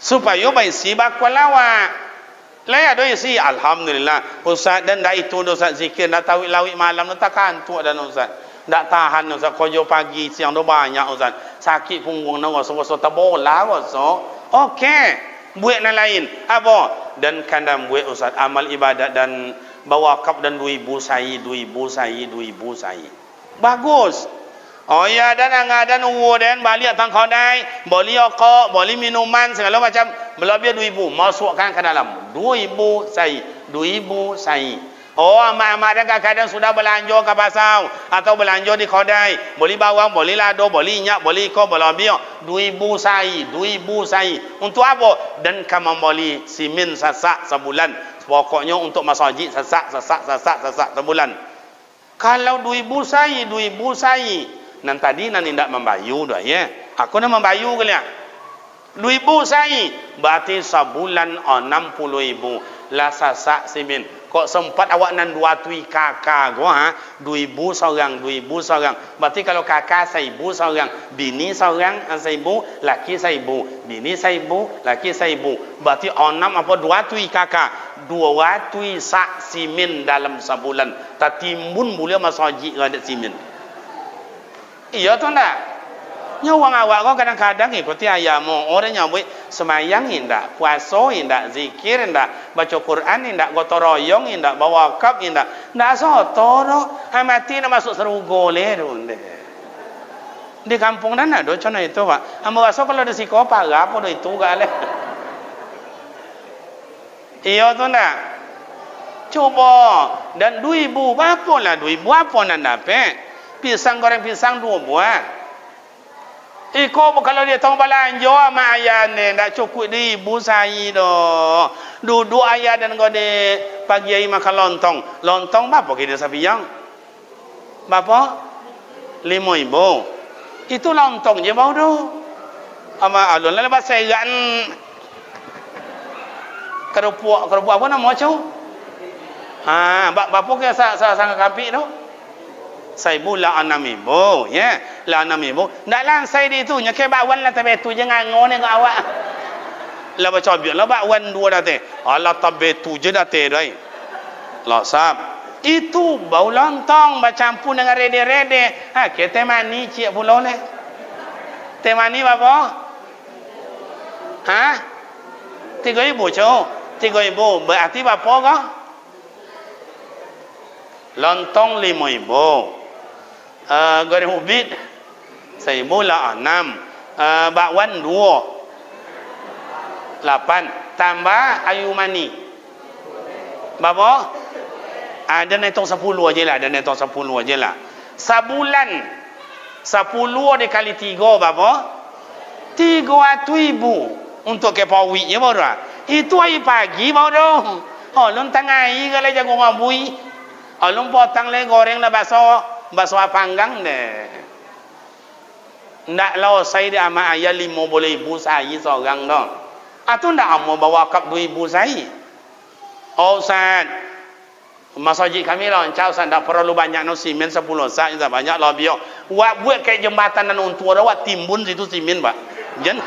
Supaya baik si bakwalawa laya doi si alhamdulillah. Ustaz dan dah itu ustaz zikir. Dah tahu lawik malam tu tak kantuk dan ustaz. Tak tahan ustaz. Kojo pagi siang tu banyak ustaz. Sakit punggung nak rasa rasa tak bola rasa okey. Buat yang lain. Apa? Dan kandang buat ustaz. Amal ibadat dan bawa kap dan dua ibu saya dua ibu saya dua ibu saya bagus Oh ya dan dan uwo dan balik tang kau dai, beli rokok, beli minuman segala macam melebih dua ibu masukkan ke dalam. Dua ibu saya, dua ibu saya. Oh amak-amak dan kadang-kadang sudah belanja ke pasar atau belanja di kedai, beli bawang, beli lado, beli minyak, beli kau, beli biak. Dua ibu saya, dua ibu saya. Untuk apa? Dan kamu beli simin sasak sebulan. Pokoknya untuk masjid sasak, sasak, sasak, sasak sebulan. Kalau ibu saya, dua ibu saya, nan tadi nan tidak membayu dah ya. Aku nak membayu ke lihat? Ibu saya berarti sebulan enam puluh ibu lah sasak simin kok sempat awak nan dua tui kakak gua ha? Dua ibu seorang dua ibu seorang berarti kalau kakak seibu seorang bini seorang seibu laki seibu. Bini seibu laki seibu. Berarti enam apa dua tui kakak dua tui sak simin dalam sebulan tak timbun boleh masajid ada simin Iya tu ndak? Nyawang awak kau kadang-kadang ikuti ayahmu. Orang yang semayang indak, puasa indak, zikir indak, baca Quran indak, gotong royong indak, bawa kap indak. Ndak soto do. Mati nak masuk serugo le tu Di kampung dan ada contoh itu pak. Amba rasa kalau ada psikopat apa itu gak le. Iya tu ndak? Coba dan dua ibu apa lah dua ibu apa nak dapat? pisang goreng pisang dua buah. Iko kalau dia tahu belanja sama ayah ni, tak cukup di ibu saya doh. Duduk ayah dan gode pagi ayah makan lontong. Lontong berapa kita sapi yang? Berapa? Lima ibu. Itu lontong je bau tu. Ama alun lah lepas saya kan kerupuk kerupuk apa nama cu? Ha, berapa kita sa sa kapi tu? saya mula anam ibu ya la anam ibu ndak lang di tu nya ke ba wan la tabe tu jangan ngone ngau awak la ba cho biar la ba wan dua te ala tabe tu je dah te dai la sab itu bau lontong ba campur dengan rede-rede ha kita mani cik pulau ni berapa? Ha? Tiga ibu cu. Tiga ibu. Berarti berapa kau? Lontong lima ibu. Uh, goreng ubit. Seribu lah enam. Uh, bakwan dua. Lapan. Tambah ayu mani. Berapa? Ada uh, netong sepuluh aja lah. Ada netong sepuluh aja lah. Sabulan. Sepuluh dikali tiga berapa? Tiga ratus ibu. Untuk ke pawik je baru. Itu air pagi baru. Oh, lun tengah air kalau jago ngabui. Oh, lun potong le goreng lah bakso. Bakso panggang deh. Ndak lah saya dia ama ayah lima boleh ibu saya seorang dong. Atau ndak amo bawa kap dua ibu saya. Oh, Ustaz. Masjid kami lah encau Ustaz tak perlu banyak no simen 10 sak Ustaz banyak lah biar. Wak buat kayak jembatan dan untuk ada wak timbun situ simen pak. Jan.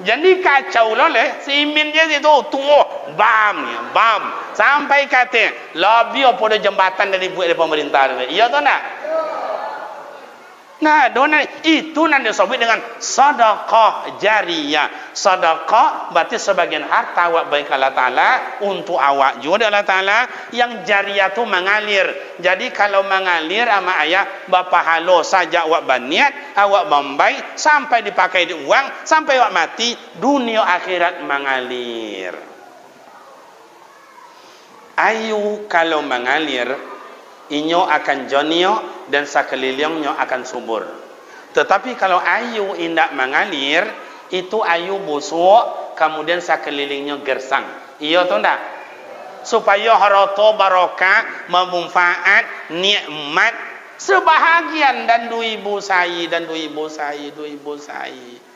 Jadi kacau lah leh. Simen je situ tua. Bam ni. Bam. Sampai kata. Lebih apa jembatan dari buat dari pemerintah. Iya tu nak? Nah, dona itu nanti disebut dengan sedekah jariyah. Sedekah berarti sebagian harta awak baik Allah Taala untuk awak juga Allah Taala yang jariyah tu mengalir. Jadi kalau mengalir ama ayah bapa halo saja awak berniat, awak membaik sampai dipakai di uang, sampai awak mati dunia akhirat mengalir. Ayu kalau mengalir inyo akan jonio dan sakelilingnya akan subur. Tetapi kalau ayu indak mengalir, itu ayu busuk, kemudian sakelilingnya gersang. Iya tu ndak? Supaya harta barokah, memanfaat, nikmat sebahagian dan dua ibu saya dan dua ibu saya, dua ibu saya.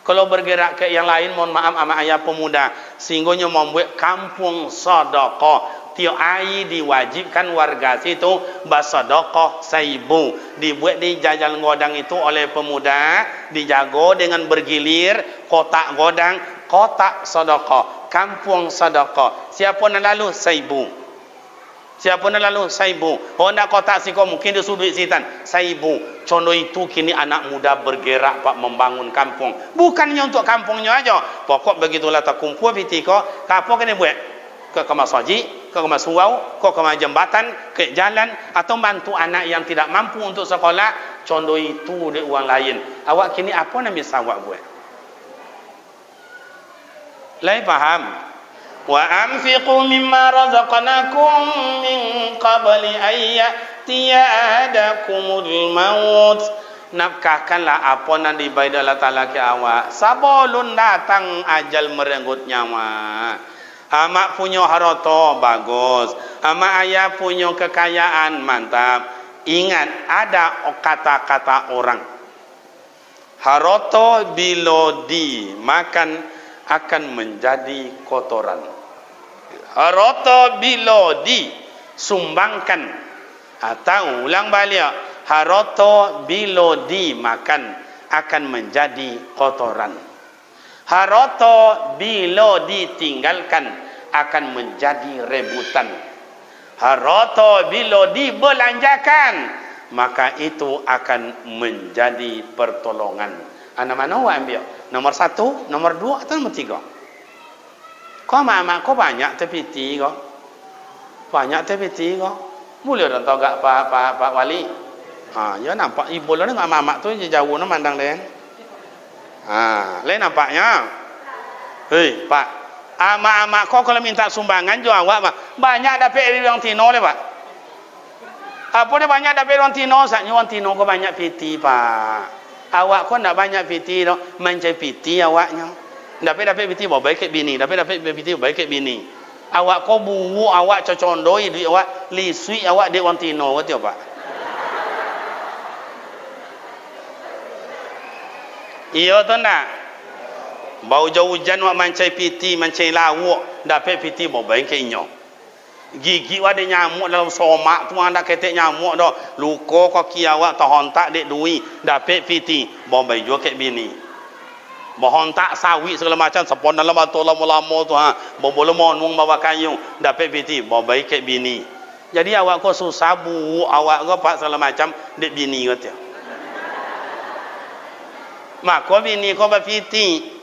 Kalau bergerak ke yang lain, mohon maaf ama ayah pemuda, sehingga membuat kampung sedekah tiap air diwajibkan warga situ bersedekah saibu dibuat di jalan godang itu oleh pemuda dijago dengan bergilir kotak godang kotak sedekah kampung sedekah. Siapa nak lalu? Saibu siapa nak lalu? Saibu oh nak kotak siko mungkin dia sudut sitan. Saibu contoh itu kini anak muda bergerak pak membangun kampung. Bukannya untuk kampungnya aja. Pokok begitulah tak kumpul pitiko kapo kena buat? Ke kamar saji, ke kamar surau, ke kamar jambatan, ke jalan atau bantu anak yang tidak mampu untuk sekolah, contoh itu di uang lain. Awak kini apa yang bisa awak buat? Lai faham? Wa anfiqu mimma razaqnakum min qabli ayyatiya adakumul maut. Nafkahkanlah apa yang dibayar Allah Ta'ala ke awak. Sebelum datang ajal merenggut nyawa. Amak punya harta bagus. Amak ayah punya kekayaan mantap. Ingat ada kata-kata orang. Harta bila dimakan akan menjadi kotoran. Harta bila disumbangkan atau ulang balik harta bila dimakan akan menjadi kotoran harata bila ditinggalkan akan menjadi rebutan. Harata bila dibelanjakan maka itu akan menjadi pertolongan. Ana mana wa ambil? Nomor satu nomor dua atau nomor tiga? Kau mama kau banyak tepiti kau. Banyak tepiti kau. Boleh orang tahu gak pak pak pak wali? Ha ya nampak ibu lo ni mama tu jauh no mandang deh Ha, lain nampaknya. Hei, Pak. Ama-ama kau kalau minta sumbangan jo awak, Pak. Banyak dapat dari orang Tino le, Pak. Apa dia banyak dapat orang Tino? Saknya orang Tino kau banyak piti, Pak. Awak kau nak banyak piti, no? mencari piti awaknya. Dapat dapat piti, bawa baik ke bini. Dapat dapat piti, baik ke bini. Awak kau buwu, awak cocondoi, awak lisui, awak dia orang Tino, kau Pak. Iya tu nak. Bau jauh hujan wak mancai piti, mancai lawak, dapat piti baik ke inyo. Gigi wak ada nyamuk dalam somak tu anda ketek nyamuk dah. Luka kaki awak tak dek dui, dapat piti, mau baik juga ke bini. Mohon tak sawit segala macam sepon dalam batu lama-lama tu ha. Boleh monung bawa kayu dapat piti baik ke bini. Jadi awak kau susah bu awak kau pak segala macam dek bini kata. Maka bini kau berfiti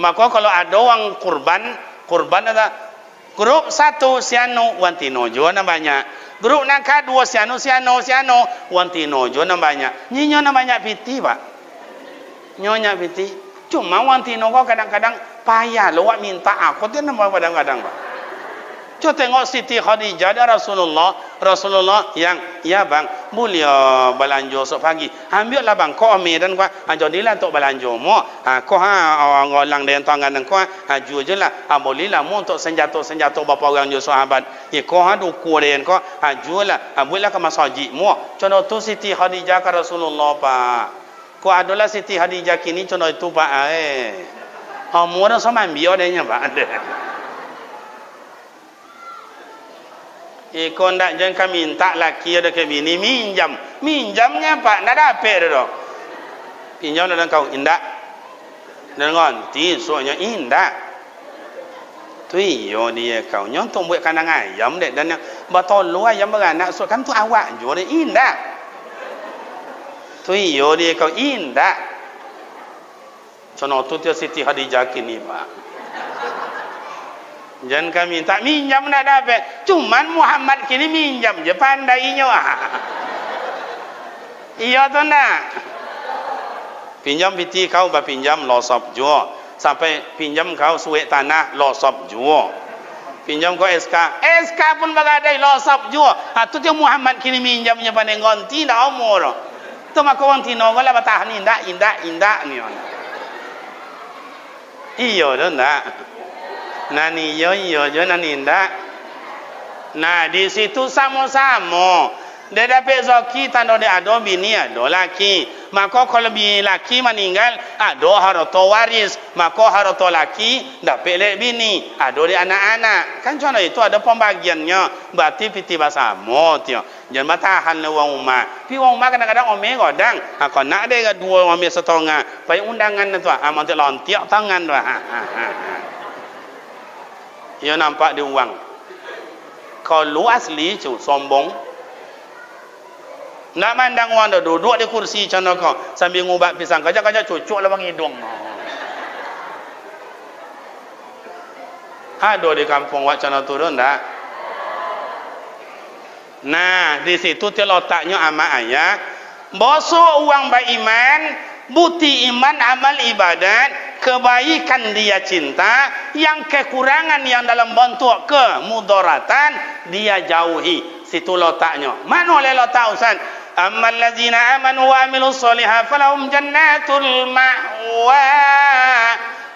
maka kalau ada orang kurban. Kurban ada grup satu siano wantino jo namanya grup nak dua siano siano siano wantino jo namanya nyinyo namanya fiti pak nyonya fiti cuma wantino kau kadang-kadang payah lo minta aku tu nama kadang-kadang pak Cuba tengok Siti Khadijah dan Rasulullah. Rasulullah yang, ya bang, mulia belanja esok pagi. Ambil lah bang, kau ambil dan kau, ha, jadi lah untuk belanja mu. Ha, kau ha, orang ngolang dengan tangan dan kau, ha, jual je lah. Ha, boleh lah mu untuk senjata-senjata berapa orang jual sahabat. Ya, kau ha, duku dengan kau, ha, jual lah. Ha, boleh lah ke masajid mu. Contoh tu Siti Khadijah ke Rasulullah, pak. Kau adalah Siti Khadijah kini, contoh itu, pak. Eh. Ha, mu dah sama ambil dia, pak. [LAUGHS] Iko ndak jangan kami minta laki ada ke bini minjam. Minjamnya pak ndak dapat dah. Pinjam dalam kau indak. Dengan ti soalnya indak. Tu iyo dia kau nyontok buat kandang ayam dek dan yang batal lu ayam beranak so kan tu awak jo dia indak. Tu iyo dia kau indak. Contoh tu dia Siti Khadijah kini pak. Jangan kami tak minjam nak dapat. Cuman Muhammad kini minjam je pandainya. [LAUGHS] iya tu nak. Pinjam piti kau ba pinjam losop juo. Sampai pinjam kau suek tanah losop juo. Pinjam kau SK. SK pun bagadai losop juo. Ha tu dia Muhammad kini minjam je pandai ngonti dah umur. Tu mak kau tino kau lah batah ni indak indak indak ni. Iya tu nak nani yo yo yo nani ndak nah di situ sama-sama dia dapat zaki tanda dia ada bini ada laki. Maka kalau bini laki meninggal ada harta waris. Maka harta laki dapat lek bini ada di anak-anak. Kan contoh itu ada pembagiannya. Berarti piti bersama tio. Jangan bertahan le wong rumah pi wong rumah kadang-kadang ome godang. Ha kau nak dia dua ome setengah. Pai undangan tu mantik lontiak tangan tu ha ha ha ia nampak dia uang. Kalau asli cu sombong. Nak mandang uang dah duduk di kursi macam kau? Sambil ngubat pisang. Kajak-kajak cucuk lah bang hidung. Ada di kampung wak macam turun tak? Nah di situ terletaknya amat ayat. Bosok uang beriman buti iman amal ibadat kebaikan dia cinta yang kekurangan yang dalam bentuk kemudaratan dia jauhi. Situ letaknya. Mana oleh letak ustaz? Ammal ladzina amanu wa amilus solihat falahum jannatul ma'wa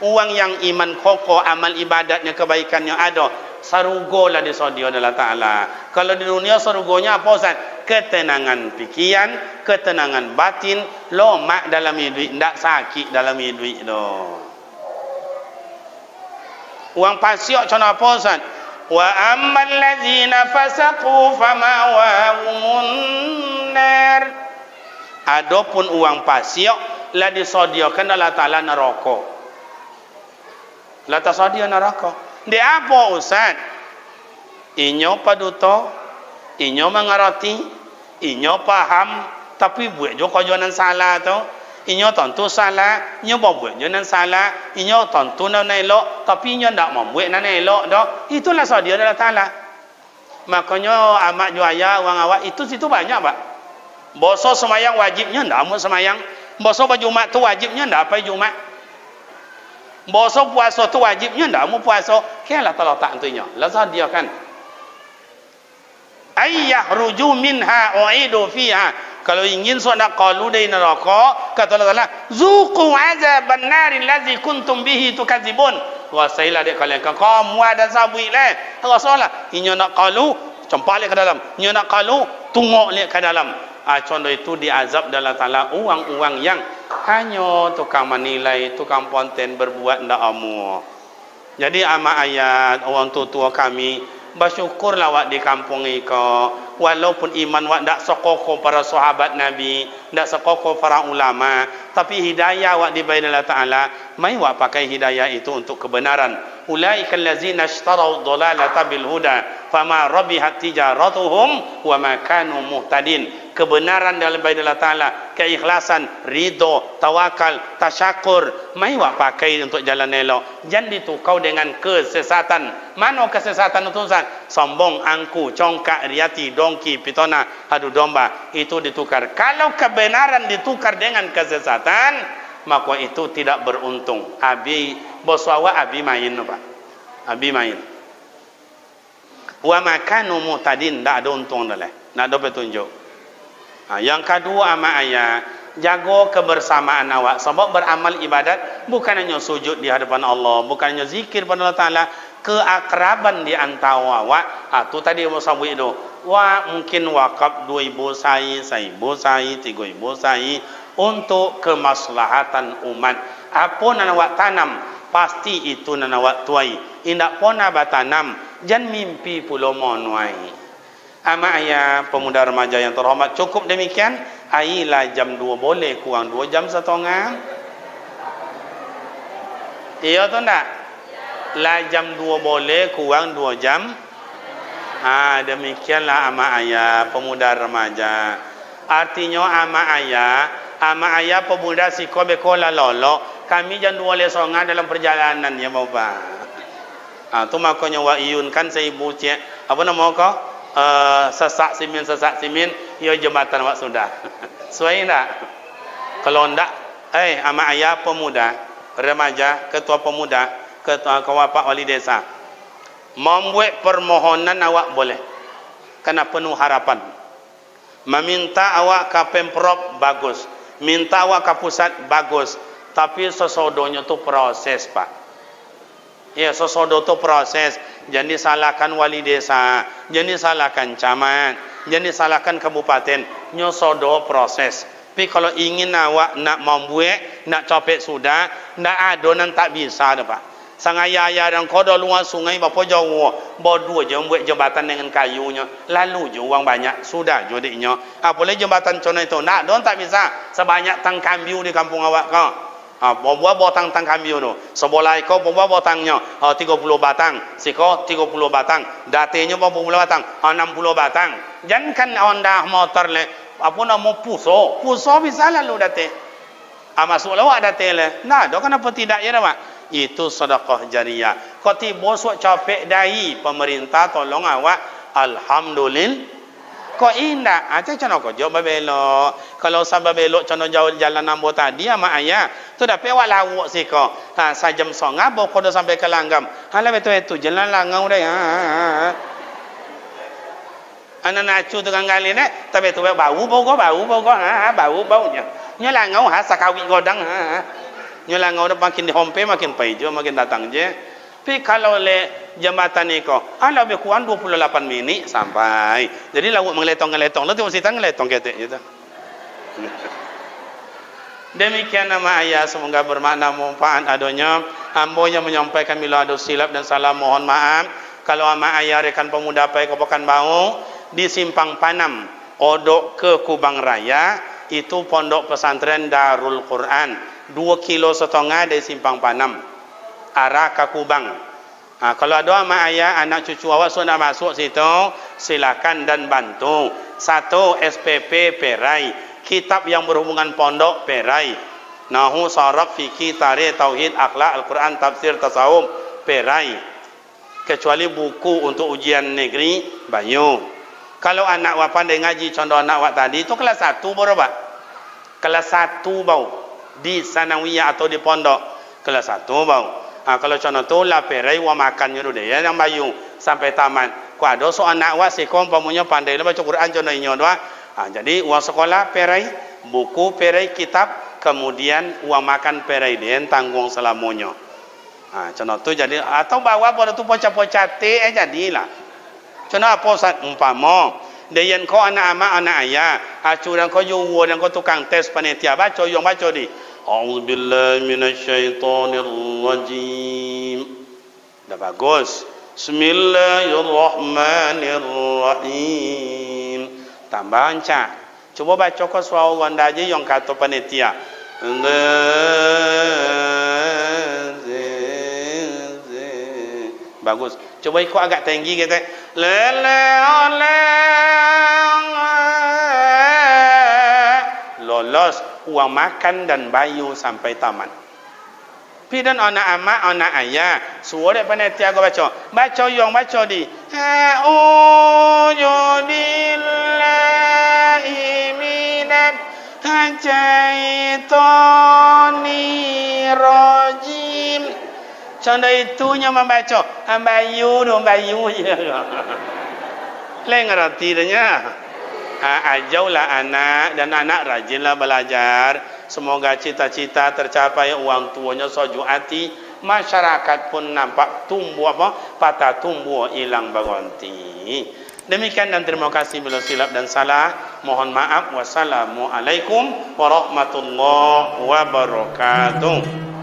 uang yang iman kokoh amal ibadatnya kebaikannya ada. Sarugo lah di sodio Allah Ta'ala. Kalau di dunia sarugonya apa Ustaz? Ketenangan pikiran ketenangan batin. Lo mak dalam hidup tidak sakit dalam hidup itu uang pasiok macam apa Ustaz? Wa ammal ladzina fasaqu famawahumun nar. Adapun uang pasiok lah disodiakan Allah Ta'ala neraka tak sodia neraka dia apa Ustaz? Inyo paduto, inyo mengerti, inyo paham, tapi buat jo kajuanan salah tu. Inyo tentu salah, inyo buat jo nan salah, inyo tentu nan elok, tapi inyo ndak membuat nan elok dah. Itulah sadia Allah Taala. Makanya amat juaya orang awak itu situ banyak pak. Boso semayang wajibnya ndak mau semayang. Boso baju mat tu wajibnya ndak apa Jumat. Boso puasa tu wajibnya ndak mau puasa. Kialah tak letak tentunya. Lazah dia kan. Ayyah ruju minha u'idu fiha. Kalau ingin nak qalu dari neraka, kata Allah Taala, "Zuqu azaban nari allazi kuntum bihi tukadzibun." Wasailah dia kalian kan kamu ada sabui le. Rasulullah, inyo nak qalu, cempalik ke dalam. Inyo nak qalu, tungok lihat ke dalam. Ah contoh itu diazab dalam Taala uang-uang yang hanya tukang menilai, tukang ponten berbuat ndak amu. Jadi ama ayat orang tua-tua kami bersyukurlah wak di kampung iko walaupun iman wak ndak sekokoh para sahabat Nabi, ndak sekokoh para ulama, tapi hidayah wak di Allah Taala, mai wak pakai hidayah itu untuk kebenaran. Ulaikal ladzina ishtarau dhalalata bil huda, fama rabihat tijaratuhum wa kanu muhtadin kebenaran dalam bayi Allah Ta'ala, keikhlasan, ridho, tawakal, tasyakur, mai wak pakai untuk jalan elok. Jangan ditukau dengan kesesatan. Mana kesesatan itu Ustaz? Sombong, angku, congkak, riati, dongki, pitona, adu domba. Itu ditukar. Kalau kebenaran ditukar dengan kesesatan, maka itu tidak beruntung. Abi, bos wawa, abi main apa? Abi main wa makanu mutadin tak ada untung dah lah nak ada petunjuk ha, yang kedua ama ayat jago kebersamaan awak sebab beramal ibadat bukan hanya sujud di hadapan Allah bukan hanya zikir pada Allah Ta'ala keakraban di antara awak ha, tu tadi yang itu wa mungkin wakaf dua ibu saya saya ibu saya tiga ibu saya untuk kemaslahatan umat apa yang awak tanam pasti itu yang awak tuai indak pun awak tanam Jangan mimpi pulau monuai. Ama ayah pemuda remaja yang terhormat cukup demikian. Ayolah jam 2 boleh kurang 2 jam setengah. Iya tu tak? Lah jam 2 boleh kurang 2 jam. Ha, demikianlah ama ayah pemuda remaja. Artinya ama ayah, ama ayah pemuda si kobe kola lolo. Kami jangan dua lesongan dalam perjalanan ya Bapak. Ha, tu makanya wa iyun kan saya ibu cik. Apa nama kau? Uh, sesak simin sesak simin ya jembatan wak sudah. Suai tak? Kalau ndak eh ama ayah pemuda, remaja, ketua pemuda, ketua kawapak wali desa. Membuat permohonan awak boleh. Kena penuh harapan. Meminta awak ke Pemprov bagus. Minta awak ke pusat bagus. Tapi sesodonya tu proses, Pak. Ya, sesodo tu proses. Jadi salahkan wali desa. Jadi salahkan camat. Jadi salahkan kabupaten. Nyosodo proses. Tapi kalau ingin awak nak membuat, nak copet sudah, nak ada nan tak bisa pak. Sang ayah ayah dan kau dah luar sungai berapa jauh, bawa je buat jembatan dengan kayunya, lalu je uang banyak, sudah jodiknya. Apalagi jembatan contoh itu, nak don tak bisa, sebanyak tang kambiu di kampung awak kau. Ha, buat batang tang kami tu. Sebelah ekor buat batangnya ha, 30 batang. Siko 30 batang. Datenya berapa puluh batang? Ha, 60 batang. Jangan Honda motor le. Apa nama puso? Puso bisa lalu date. Ha, masuk lawak date le. Nah, do kenapa tidak ya pak? Itu sedekah jariah. Kau tiba suat capek dahi pemerintah tolong awak. Alhamdulillah. Kau indah. Aja ha, cina kau jawab belok. Kalau sabab belok cina jauh jalan nambo tadi ama ayah. Tu dah pewak lawak sih kau. Ha sajam songa bo kau dah sampai ke langgam. Hala betul itu jalan langau dah. Ha. ha, ha. Anak nacu tu kali ni. Tapi tu bau bau kau bau bau kau. Ha, ha bau bau nya. Langau ha sakawi godang ha. ha. Nya langau dah makin dihompe makin paijo makin datang je. Tapi kalau le jambatan ni kau, ala lebih kurang 28 minit sampai. Jadi lawak mengeletong-ngeletong. Lalu mesti tang ngeletong ketek gitu. [LAUGHS] Demikian nama ayah semoga bermakna manfaat adanya. Ambo yang menyampaikan bila ada silap dan salah mohon maaf. Kalau ama ayah rekan pemuda pai kepokan bau di simpang Panam, odok ke Kubang Raya, itu pondok pesantren Darul Quran. Dua kilo setengah dari simpang Panam arah ke kubang. Ha, kalau ada mak ayah, anak cucu awak sudah masuk situ, silakan dan bantu. Satu, SPP Perai. Kitab yang berhubungan pondok Perai. Nahu sarab fikih tarikh tauhid akhlak Al-Quran tafsir tasawuf Perai. Kecuali buku untuk ujian negeri Bayu. Kalau anak awak pandai ngaji contoh anak awak tadi itu kelas satu berapa? Kelas satu bau di sanawiyah atau di pondok kelas satu bau. Ha, kalau contoh tu lah perai wa makan nyu dia yang bayu sampai tamat. Ku ada so anak wa sekom pamunya pandai lah baca Quran contoh inyo doa. Ha, jadi uang sekolah perai, buku perai kitab, kemudian uang makan perai dia tanggung selamanya. Ha, contoh tu jadi atau bawa pada tu poca-poca te eh jadilah. Contoh apa saat umpama dia yang kau anak ama anak ayah, acu dan kau yuwo dan kau tukang tes panitia baca yang baca di. A'udzu billahi minasy syaithanir rajim. Dah bagus. Bismillahirrahmanirrahim. Tambah anca. Cuba baca kok suara Anda aja yang kata panitia. Bagus. Cuba ikut agak tinggi kita. Lele ole bolos uang makan dan bayu sampai tamat. Pi dan anak amak anak ayah suara panitia aku baca baca yang baca di a'udzu billahi minat hajaitani rajim Canda itunya membaca ambayu do ambayu je. [LAUGHS] Lain arti dia. Ha, ajaulah anak dan anak rajinlah belajar. Semoga cita-cita tercapai uang tuanya soju hati Masyarakat pun nampak tumbuh apa? Patah tumbuh hilang berhenti. Demikian dan terima kasih bila silap dan salah. Mohon maaf. Wassalamualaikum warahmatullahi wabarakatuh